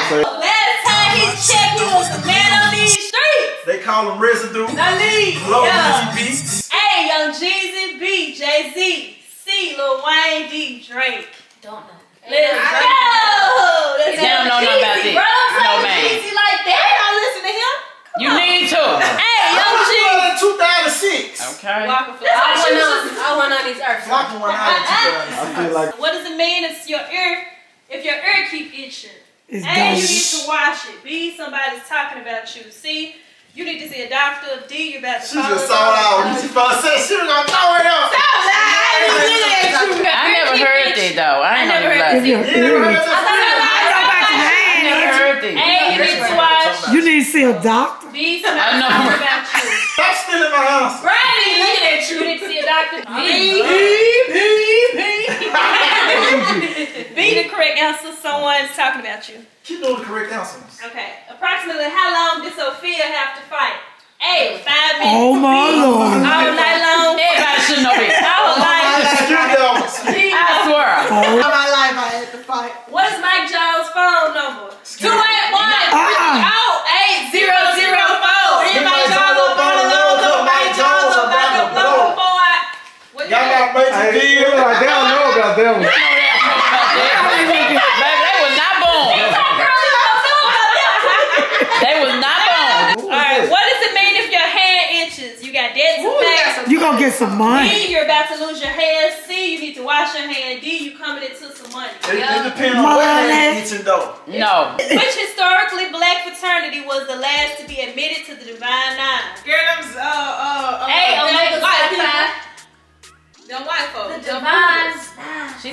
side He was gonna say, Last time he checked, he was the man on these streets. They call him residue. The lead. Low Yeah. beats. A, Young Jeezy. B, Jay Z. C, Lil Wayne. D, Drake. Don't know. Let's go. Let's They don't know nothing about this. Bro, I'm No, man. Jeezy like that. They don't listen to him. You need to. Hey, I Young was Jeezy. born in 2006. Okay. Waka I went Flocka. on, I went on these earth. Flocka went out in 2006. I feel like What does it mean if your ear, if your ear keep itching? It's A, you need to wash it. B, somebody's talking about you. C, you need to see a doctor. D, you're about to She just saw it out. She first said she was gonna throw it up. I never heard that though. I ain't I never never heard If your heard You never heard ears. that? I never heard that. A, you need to wash. You need to see a doctor. B, I somebody's talking about you. Stop stealing my house. Riley, looking at you. You need to see a doctor. B, B, B, B, the correct answer. Someone's talking about you. Keep doing the correct answers. Okay. Approximately how long did Sophia have to fight? A, five minutes. Oh my lord. All night long. Everybody should know this. All night. Security officer. Swear. All my life I had to fight. What is Mike Jones' phone number? Two eight one ah. oh eight zero zero four. Mike Jones up on the low, Mike Jones about to blow. What Y'all got major Hey, deal. They like, don't know about that one. Baby, they was not born. They was not born. Alright, what does it mean if your hand itches? You got dead to pay. you gonna get some money. B, you're about to lose your hand. C, you need to wash your hand. D, you coming into some money. It, it depends on what Money. hand eating though. No. Which historically black fraternity was the last to be admitted to the Divine Nine? Girl, them, uh, uh,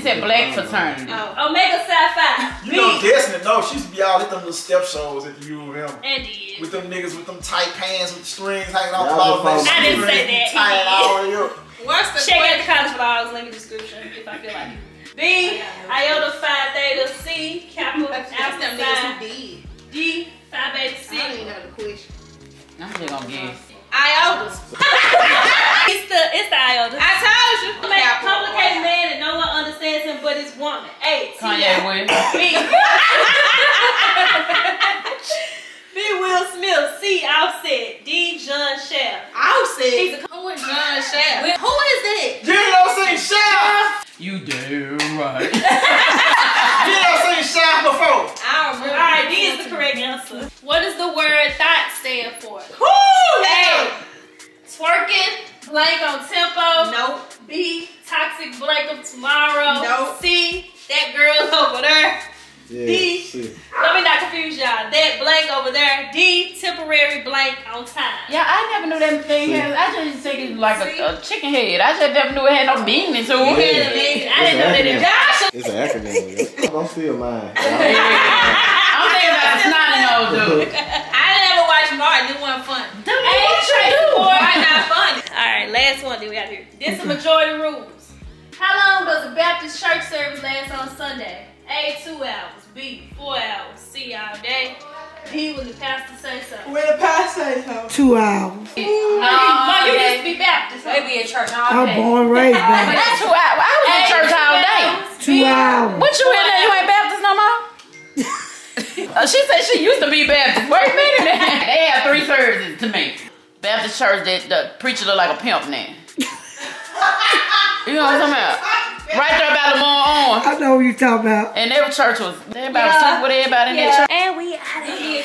said black fraternity. Oh. Omega Psi Phi. You B, know Destiny, no, she used to be out at them little step shows at the U of M. and D. With them niggas with them tight pants with the strings hanging off the Y'all bottom. just of I didn't say that. Tie it all the way up. What's the Check out the college vlogs, link in the description if I feel like it. B, iota phi theta, C, capital That's alpha them niggas who phi, did. D, phi beta I don't even know the question. I'm just gonna guess. Iotas. It's the, it's the iota. I told you. Make a complicated man and no one understands him but his woman. A, T, Kanye West. B. B, Will Smith. C, Offset. D, John Shaft. Offset. He's a Who is John Shaft? Who is that? You don't seen Shaft. You do right. You don't seen Shaft before. I don't remember. Alright, D is the correct answer. What does the word thought stand for? Woo! A. Twerking, blank on tempo. Nope. B. Toxic blank of tomorrow. Nope. C. That girl over there. Yeah, D. shit. Let me not confuse y'all. That blank over there. D. Temporary blank on time. Yeah, I never knew that thing had. I just think it's like a, a chicken head. I just never knew it had no meaning to Yeah, it. man. I didn't know that. It's an it- Josh. It's an acronym. yo. I'm still mine. I'm thinking about the snotty nose dude. I never watched Martin. It wasn't fun. Hey, Tracy boy. Martin not funny. All right, last one that we got here. This is majority rules. How long does a Baptist church service last on Sunday? A, two hours. B, four hours. C, all day. D, when the pastor say so. When the past say so. Two hours. Mom, you used to be Baptist. huh? Maybe in church all day. I'm born and raised But back. two hours. I was in church all day. Two hours. What you in there? You ain't Baptist no more? Uh, she said she used to be Baptist. Wait a minute. they have three services to me. Baptist church, that the preacher look like a pimp now. you know what I'm talking about? Right there about Lamar on. I know what you talking about. And every church was everybody was sleeping with everybody in that church. And we out of here.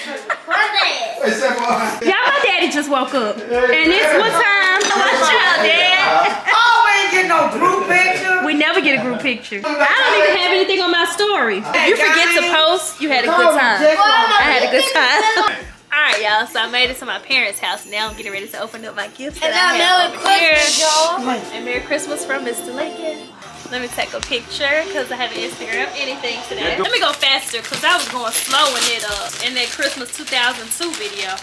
Except for Y'all, my daddy just woke up. And it's what time? What's y'all, dad? Oh, we ain't getting no group picture. We never get a group picture. I don't even have anything on my story. If you forget to post, you had a good time. I had a good time. Alright, y'all, so I made it to my parents' house. Now I'm getting ready to open up my gifts. that I have over here. And Merry Christmas from Mr. Lincoln. Let me take a picture because I haven't Instagram anything today. Let me go faster because I was going slow in it up in that Christmas 2002 video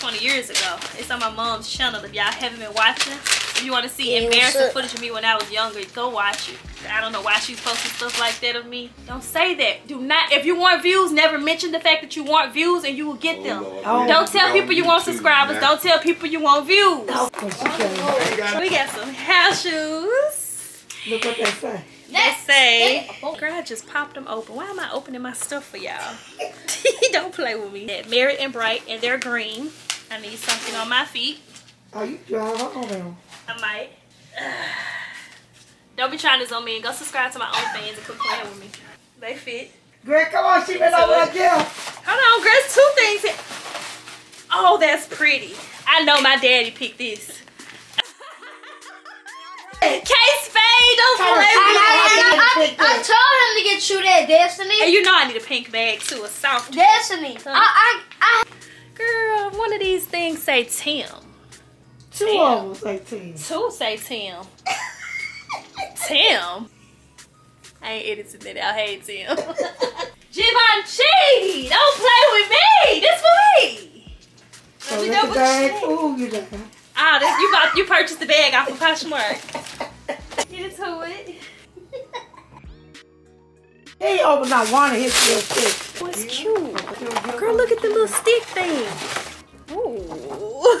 20 years ago. It's on my mom's channel. If y'all haven't been watching, if you want to see embarrassing footage of me when I was younger, go watch it. I don't know why she's posting stuff like that of me. Don't say that. Do not. If you want views, never mention the fact that you want views and you will get them. Oh. Don't tell people you want subscribers. Don't tell people you want views. Oh, she. We got some house shoes. Look what they say. They say, girl, I just popped them open. Why am I opening my stuff for y'all? Don't play with me. They're Merry and bright, and they're green. I need something on my feet. Oh, you drive on them. I might. Don't be trying this on me. and Go subscribe to my own fans and quit playing with me. They fit. Greg, come on, she been over there, girl. Hold on, girl. There's two things. Oh, that's pretty. I know my daddy picked this. Kate Spade, don't play with me. I, I, I told him to get you that, Destiny. And you know I need a pink bag too, a soft. Destiny. I, I, I. Girl, one of these things say Tim. Two Tim. of them say Tim. Two say Tim. Tim. I ain't editing that out. Hey, Tim. Givenchy! Don't play with me! This for me! So Let me let the double bag check. fool you there. Ah, this, you bought you purchased the bag off of Poshmark. Get into it. He ain't open not one of his little sticks. Oh, cute. Girl, look at the little stick thing. Ooh.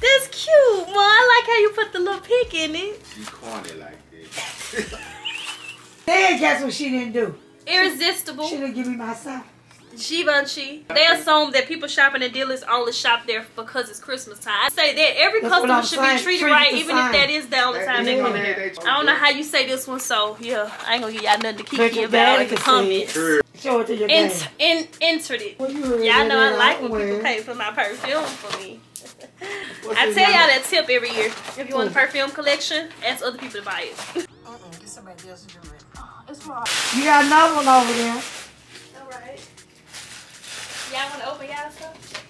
That's cute, Mom. I like how you put the little pick in it. You corny like this. Then guess what she didn't do? Irresistible. She didn't give me my son. Givenchy. They assume that people shopping at dealers only shop there because it's Christmas time. I say that every That's customer should saying. be treated Treat right, even same. if that is the only time they come in there. I don't know how you say this one, so yeah, I ain't gonna give y'all nothing to But kiki your about daddy in the can comments. see it. Show it to your In, dad. in, entered it. Well, you heard Y'all know I like when people pay for my perfume for me. I tell y'all that tip every year. If you want a perfume collection, ask other people to buy it. You got another one over there. Alright. Y'all wanna open y'all stuff?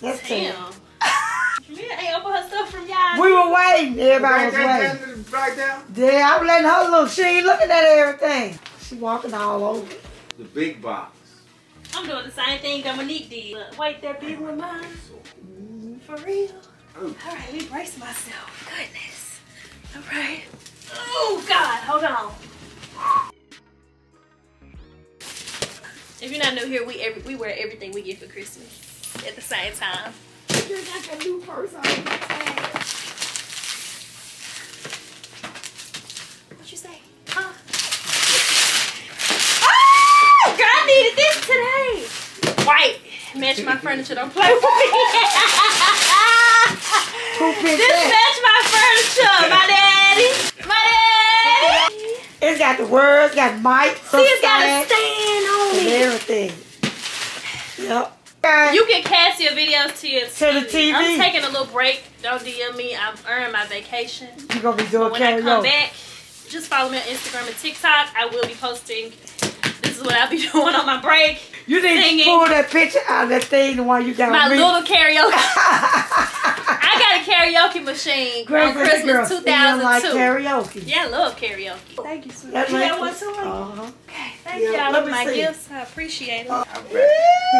That's Damn. Tim. Mia ain't open her stuff from y'all. We were waiting. Everybody was waiting. Right down. Yeah, I'm letting her look. She ain't looking at everything. She walking all over. The big box. I'm doing the same thing Dominique did. But wait, that big one mine? Mm, For real? Oh. Alright, we brace myself. Goodness. Alright. Oh, God. Hold on. If you're not new here, we every, we wear everything we get for Christmas at the same time. You got that new purse on. What you say? Huh? Ah! Oh, girl, I needed this today. White. Match my furniture. Don't play with me. This match my furniture. My daddy. My daddy. It's got the words, got mic, See, it's got a stand on and it. everything. Yep. You can cast your videos to your To the TV. I'm taking a little break. Don't DM me. I've earned my vacation. You're gonna be doing But when I come back, just follow me on Instagram and TikTok. I will be posting. This is what I'll be doing on my break. You need singing. to pull that picture out of that thing, while you got My me. little karaoke. I got a karaoke machine Great on for the girls. Christmas like 2002. karaoke. yeah, I love karaoke. Thank you, sweetie. That You got one too? Uh-huh. Okay, thank Yeah, y'all let for my see. gifts. I appreciate it. I bet.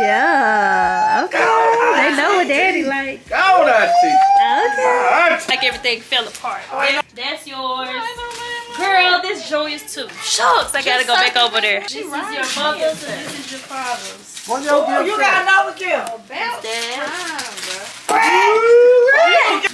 Yeah. Okay. They know what daddy like. Go on, Auntie. Okay. Auntie. Like everything fell apart. That's yours. Girl, this joyous too. Shucks, I gotta go back over there. This is your mother's and this is your father's. One your Oh, you got another gift. Oh,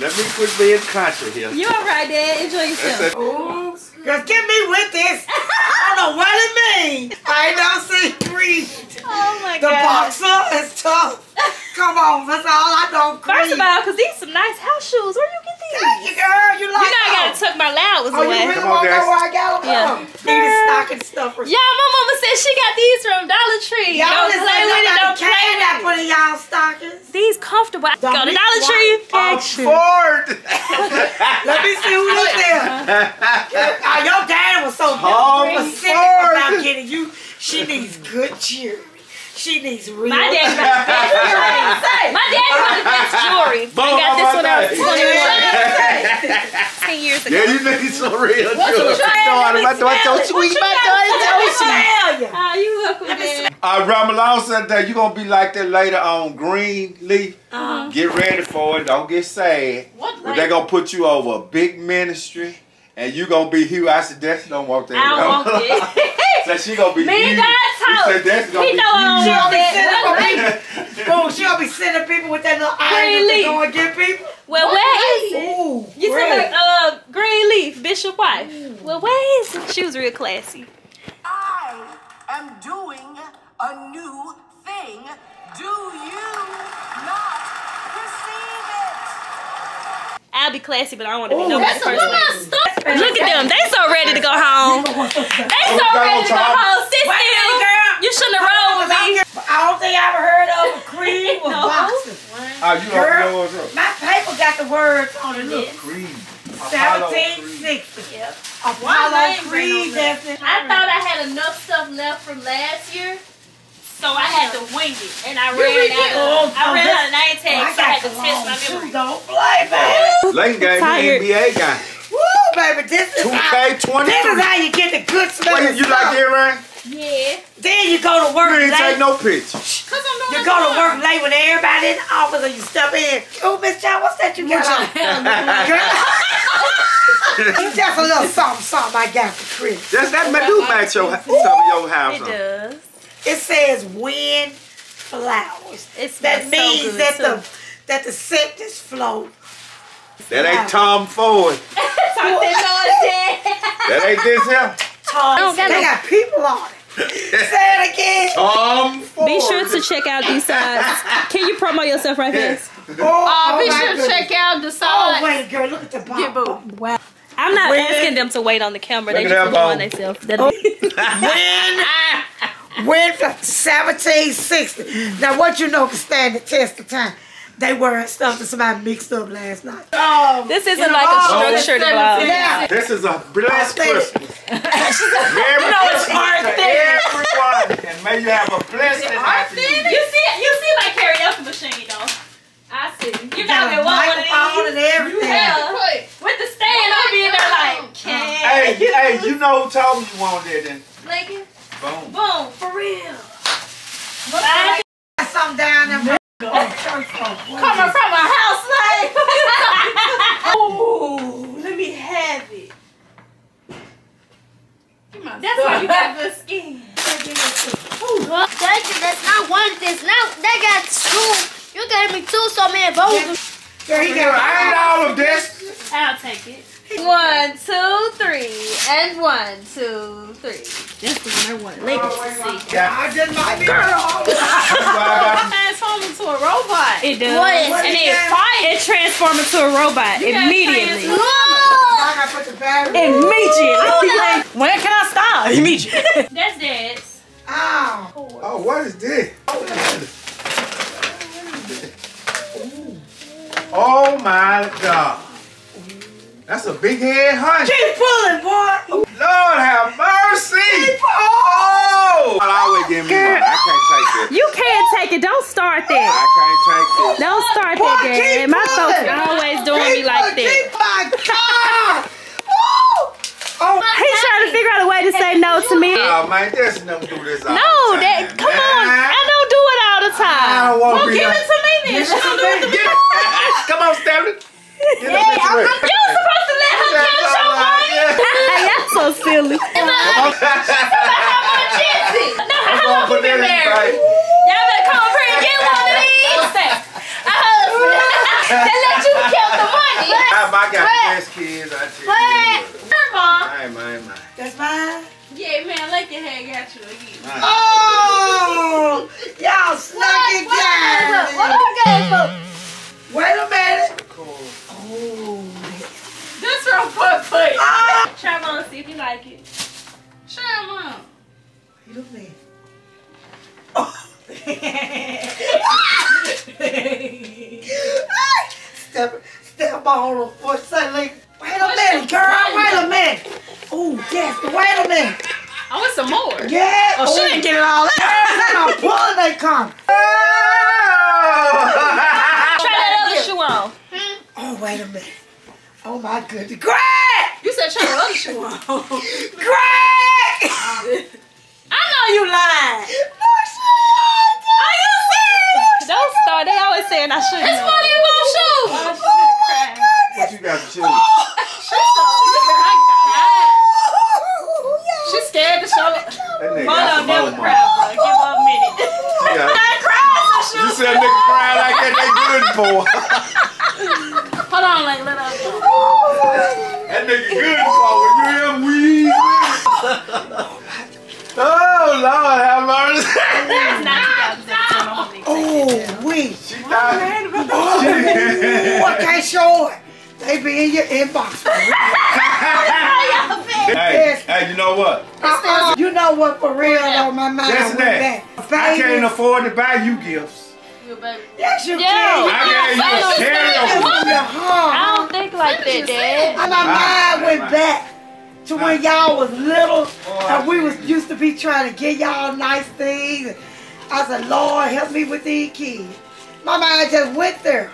Let me quit being country here. You alright, Dad? Enjoy yourself. Ooh, just get me with this. I don't know what it means. I don't see green. Oh my The god. The boxer is tough. Come on, that's all I know. First of all, cause these some nice house shoes. Where you get these? Thank you, girl. You like You know I gotta tuck my allowance Oh, you away. really Come on, want to know where I got them Yeah. from? Need a stocking stuffer. Yeah, my mama said she got these from Dollar Tree. Y'all don't play with it. Don't got the play can that with put in y'all stockings. These comfortable. Go to Dollar Tree. White. Ford. Let me see who this is. Uh, your dad was so Tom specific Ford. about getting you. She needs good cheer. She needs real. My dad got the best jewelry. My dad got the best jewelry. I got this on when I was 21. Ten years ago. Yeah, you need some real What's sugar. the try? No, Let me my daughter smell so it. sweet. What My you daughter got? so sweet. Ah, you welcome, Dad. Uh, Ramalon said that you gonna be like that later on Greenleaf. Uh-huh. Get ready for it. Don't get sad. What But they gonna put you over a big ministry, and you gonna be Hugh. I said that's don't want that. I don't want it. so she gonna be Me Hugh. and God He said that's gonna He be know I don't Hugh. want that. that. Boom, she'll be sending people with that little Green iron to leaf. go and get people. Well, where is it? Ooh, You great. said like uh Greenleaf, Bishop wife. Well, where is it? She was real classy. I am doing a new thing. Do you not perceive it? I'll be classy, but I don't want to be Ooh, nobody that's a first. woman. Look at them. They so ready to go home. They oh, so ready to go home. Sit still. minute, girl. You shouldn't have rolled with me. I don't think I ever heard of a creed was No. boxing. Oh, ah, you don't Girl, know my paper got the words on it. Look, Creed. 1760. Yep. Apollo name Creed, been on that's it. I thought I had enough stuff left from last year, so I had to wing it, and I You ran out. Of, Oh, I ran out of nine tags, I so I had to the test my too. memory. Don't play, baby. Layton gave Tired. me NBA guy. Woo, baby, this is how, this is how you get the good smell. Wait, you like it, Ryan? Yeah, Then you go to work You ain't late. take no pictures. cause I'm You go to my work late with everybody in the office and you step in. Oh, Miss John, what's that you got on? Girl, Just a little something, something I got for Chris. That's that do match your some of your house. It does. It says wind flowers. It That smells so means good, that too. the that the scent just flows. That ain't Tom Ford. Talk that noise, That ain't this here. Tom, don't got they no- got people on it. Say it again. Tom Ford. Be sure to check out these sides. Can you promote yourself right fast? Oh, oh, oh be sure to check out the oh, sides. Oh, wait, girl, look at the bottom. boo. Wow. I'm not When- asking them to wait on the camera. They Look just at that enjoying bone. themselves. That'll be- When, when from 1760. Now, what you know can stand the test of time? They wearing stuff that somebody mixed up last night. Oh, This isn't like a oh, structured vlog. Yeah. This is a blessed I said- Christmas. Merry You know it's Christmas to thing. everyone, and may you have a blessed and happy New You see, you see my karaoke machine though. I see. You got me Got a one of microphone and everything. Yeah. With the stand, oh I'll be in there like, can Hey, hey, you know who told me you wanted it? Then Lincoln? Boom. Boom, for real. I got something down there. Oh, Coming from a house like. Ooh, let me have it. That's why you got good skin. Thank you. That's not one of this. Now they got two. You gave me two, so man, both of them. Girl, he I got all of this. I'll take it. One, two, three, and one, two, three. That's the one I wanted. Lincoln oh, to see. I just might be girl. That's why I into a robot. It does. What is and it? it fire. It transforms into a robot immediately. I gotta put the battery. Immediately. When can I stop? Immediately. That's dad's. Ow. Oh, oh, what is this? Oh my God. That's a big head hunch. Keep pulling, boy. Lord have mercy. Oh! I'll always give me one. I can't take this. You can't take it. Don't start that. I can't take this. Don't start Boy, that, keep Dad. My folks pulling. always doing me like pulling, that. keep- My God. Oh, He's trying to figure out a way to say no to me. Oh man, there's nothing do this all No, the time, that come on. I don't do it all the time. I don't want to Well, be give a- it to me then. Give it She to don't do it to me. me. Get it. Come on, Stephanie. Get Yeah, this I'm, way. you was supposed to let her catch your money. Y'all so silly. Come on. Jesse. No, I'm how gonna long put you been married? right. Y'all better come over here and get one of these. A husband. They let you count the money. I, I got the best kids. I tell you. Her mom. Hey, man, man. that's mine. Yeah, man, like your head got you again. man. Oh, y'all snuck it down. What I got for? Wait a minute. Oh this from Put Put. Ah. Try them on, see if you like it. Sure, mom. Wait a minute. step, step on the foot, say, like, wait a minute, girl, wait a minute. Oh, yes, wait a minute. I want some more. Yeah. Oh, she oh. didn't get it all. I'm pulling, they come. Try that other shoe on. Oh, wait a minute. Oh my goodness. Greg! You said try your other shoe on. Greg! I know you lying. No, she ain't. Are you serious? Don't start. They always saying I shouldn't. It's volleyball shoes. What you got to choose? She's scared to show oh it. That nigga Hold got on, some never old cry. Give her a minute. She got- I cried some You shoes. said nigga crying like that, they good for. Hold on, like let us. That nigga good for when you hear him wheeze. Oh Lord, have mercy. Oh, we. She thought. Ooh, I can't show it. They be in your inbox. Hey, hey, you know what? Uh-uh. You know what, for real, though, my mind Listen went that. I can't afford to buy you gifts. Yes, you Yeah. can. I gave you a stereo. From your heart. I don't think like that, Dad. And my mind ah, went ah, back to ah. when y'all was little oh, and we was used to be trying to get y'all nice things. I said, Lord, help me with these kids. My mind just went there.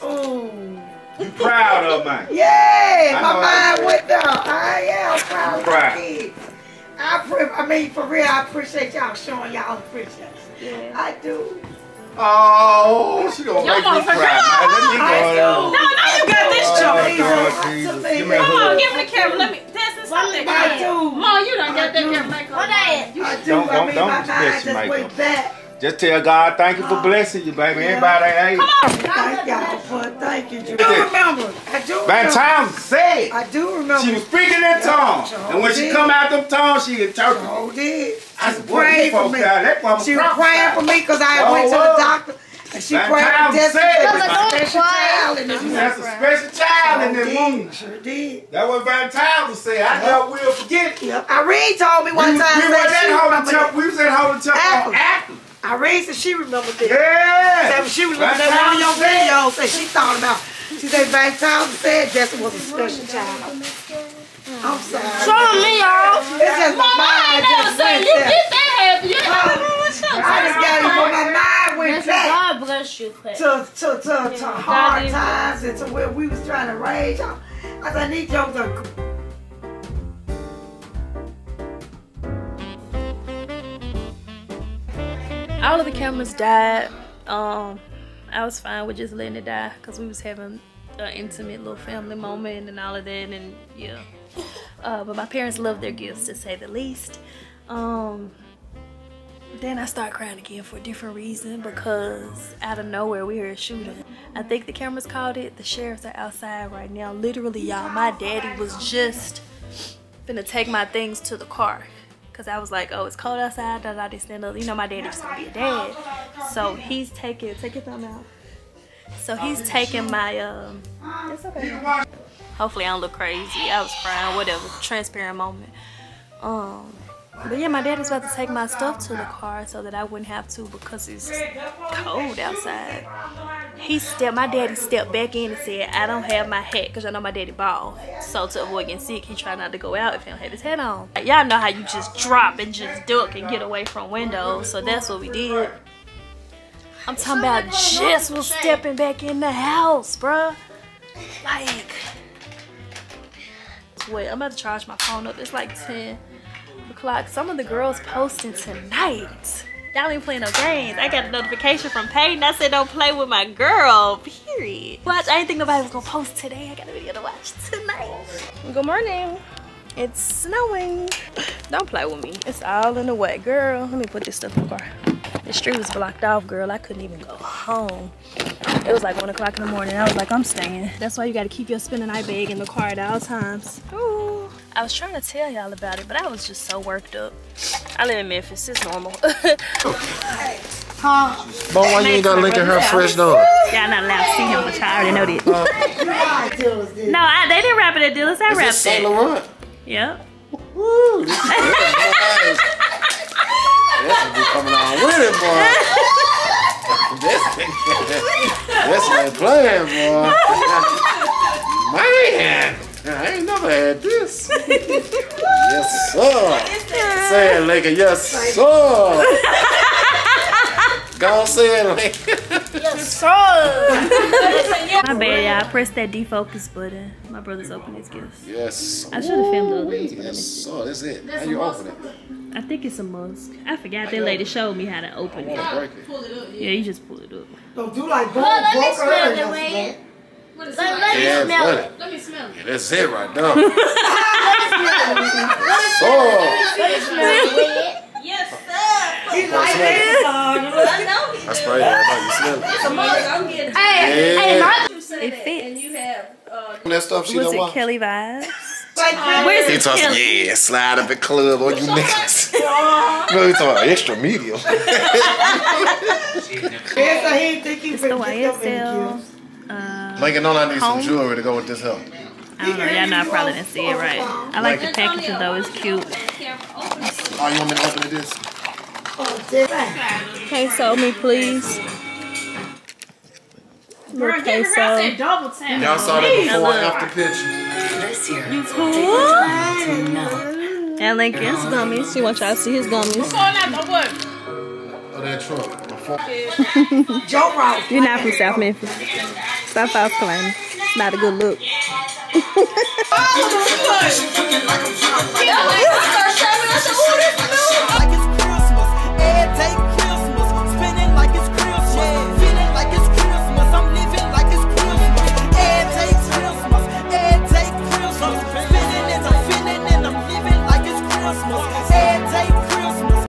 Oh. You proud of mine. Yeah, I my mind went there. I am proud of my kids. I, pre- I mean, for real, I appreciate y'all showing y'all appreciation. Yeah. I do. Oh, she gonna Your make me cry. man. Let me go No, no, you got this Oh, joke. Lord Jesus. Give me a Come on, give me the camera. Let me dance this something. I do. Mom, you done I got that camera back on. What that? I do. Don't- don't- don't my mess mind your just mic went up. back. Just tell God thank you for blessing you, baby. Everybody ain't. Thank y'all for thank you. I do remember. I do By remember. the time said, I do remember. she was speaking in tongues. And when she come out them tongues, she interpreted. Oh, did. I She said, boy, prayed for folks me. got that woman She was prophesied. praying for me because I Oh, went to the doctor. And she That prayed time for Destiny. said, There was but a special child in this That's a special child in that Sure womb. Sure did. That what Van Townsend said. I never will forget. Yep. Irene told me one was- time we that was she at Holy remembered Temple. that. We was at Holy Temple on Apple. Apple. Irene said she remembered that. Yeah. That she remembered that one of your videos that she thought about. She said Van Townsend said Jesse was a special child. I'm sorry. Show me, y'all. It's just my mind just went You there. get that happy. You oh, I just got it, but my mind went Bless back. God bless you, Pat. to to to, to hard times and to where we was trying to raise y'all. I said, I need y'all to all of the cameras died. Um, I was fine with just letting it die because we was having an intimate little family moment and all of that, and yeah. Uh, but my parents love their gifts to say the least. Um, then I started crying again for a different reason because out of nowhere we heard a shooting. I think the cameras caught it. The sheriffs are outside right now. Literally, y'all, my daddy was just finna take my things to the car. Cause I was like, oh, it's cold outside. Da da the. You know, my daddy just gonna be a dad. So he's taking, take your thumb out. So he's taking my um. It's okay. Hopefully I don't look crazy. I was crying, whatever. Transparent moment. Um. But yeah, my dad was about to take my stuff to the car so that I wouldn't have to because it's cold outside. He stepped, my daddy stepped back in and said, I don't have my hat because I know my daddy bald. So to avoid getting sick, he tried not to go out if he don't have his hat on. Y'all know how you just drop and just duck and get away from windows. So that's what we did. I'm talking about just was stepping back in the house, bruh. Like, wait, I'm about to charge my phone up. It's like 10 o'clock. Some of the girls posting tonight. Y'all ain't playing no games. I got a notification from Peyton. I said don't play with my girl. Period. Watch. I didn't think nobody was gonna post today. I got a video to watch tonight. Good morning. It's snowing. Don't play with me. It's all in the way, girl. Let me put this stuff in the car. The street was blocked off, girl. I couldn't even go home. It was like one o'clock in the morning. I was like, I'm staying. That's why you gotta keep your spinning night bag in the car at all times. Ooh. I was trying to tell y'all about it, but I was just so worked up. I live in Memphis. It's normal. huh? But why you ain't got link in her fresh dog? Y'all not allowed to see him, but y'all already know that. Uh, no, I, they didn't wrap it at Dillard's. I Is it wrapped Saint. Laurent? Yep. Woo, this is nice. This will be coming on with it, boy. this, this ain't playing, boy. Man, I ain't never had this. yes, sir. Say it, Laker. Yes, sir. Go on, say it, Laker. Yes, sir. Listen, My bad, y'all. I pressed that defocus button. My brother's opening his gifts. Yes. I should have filmed the other ones, but Yes, missed so oh, that's it. How you open it? I think it's a musk. I forgot that lady showed me how to open it. Break it. Yeah, you just pull it up. Don't do like Oh, let me smell it, Ray. yesterday. Let, let me smell it. Let me smell Yeah, that's it right there. Let me so, smell it. Yes, sir. He like that song. I know. I sprayed it right now. You smell it? I'm getting Hey, Yeah. hey, my It fits. And you have, uh, That stuff she was don't it want. Kelly vibes? Where's He talks, yeah, slide up at club or you niggas. no, he talking about extra medium. Yes, I ain't think he It's the finna get them YSL. Uh, Lincoln, don't I need some jewelry to go with this help? I don't know. Y'all know I probably didn't see it right. I like the packaging though. It's cute. Oh, you want me to open it this? Oh, damn. Queso me, please. Little queso. double tap. Y'all saw that before and after picture. This year, You cool? time to know. And Lincoln's gummies. She wants y'all to see his gummies. Going out the what? Oh, that truck. Joe Ross. You're not from South Memphis. South South Carolina. It's not a good look. That was my first take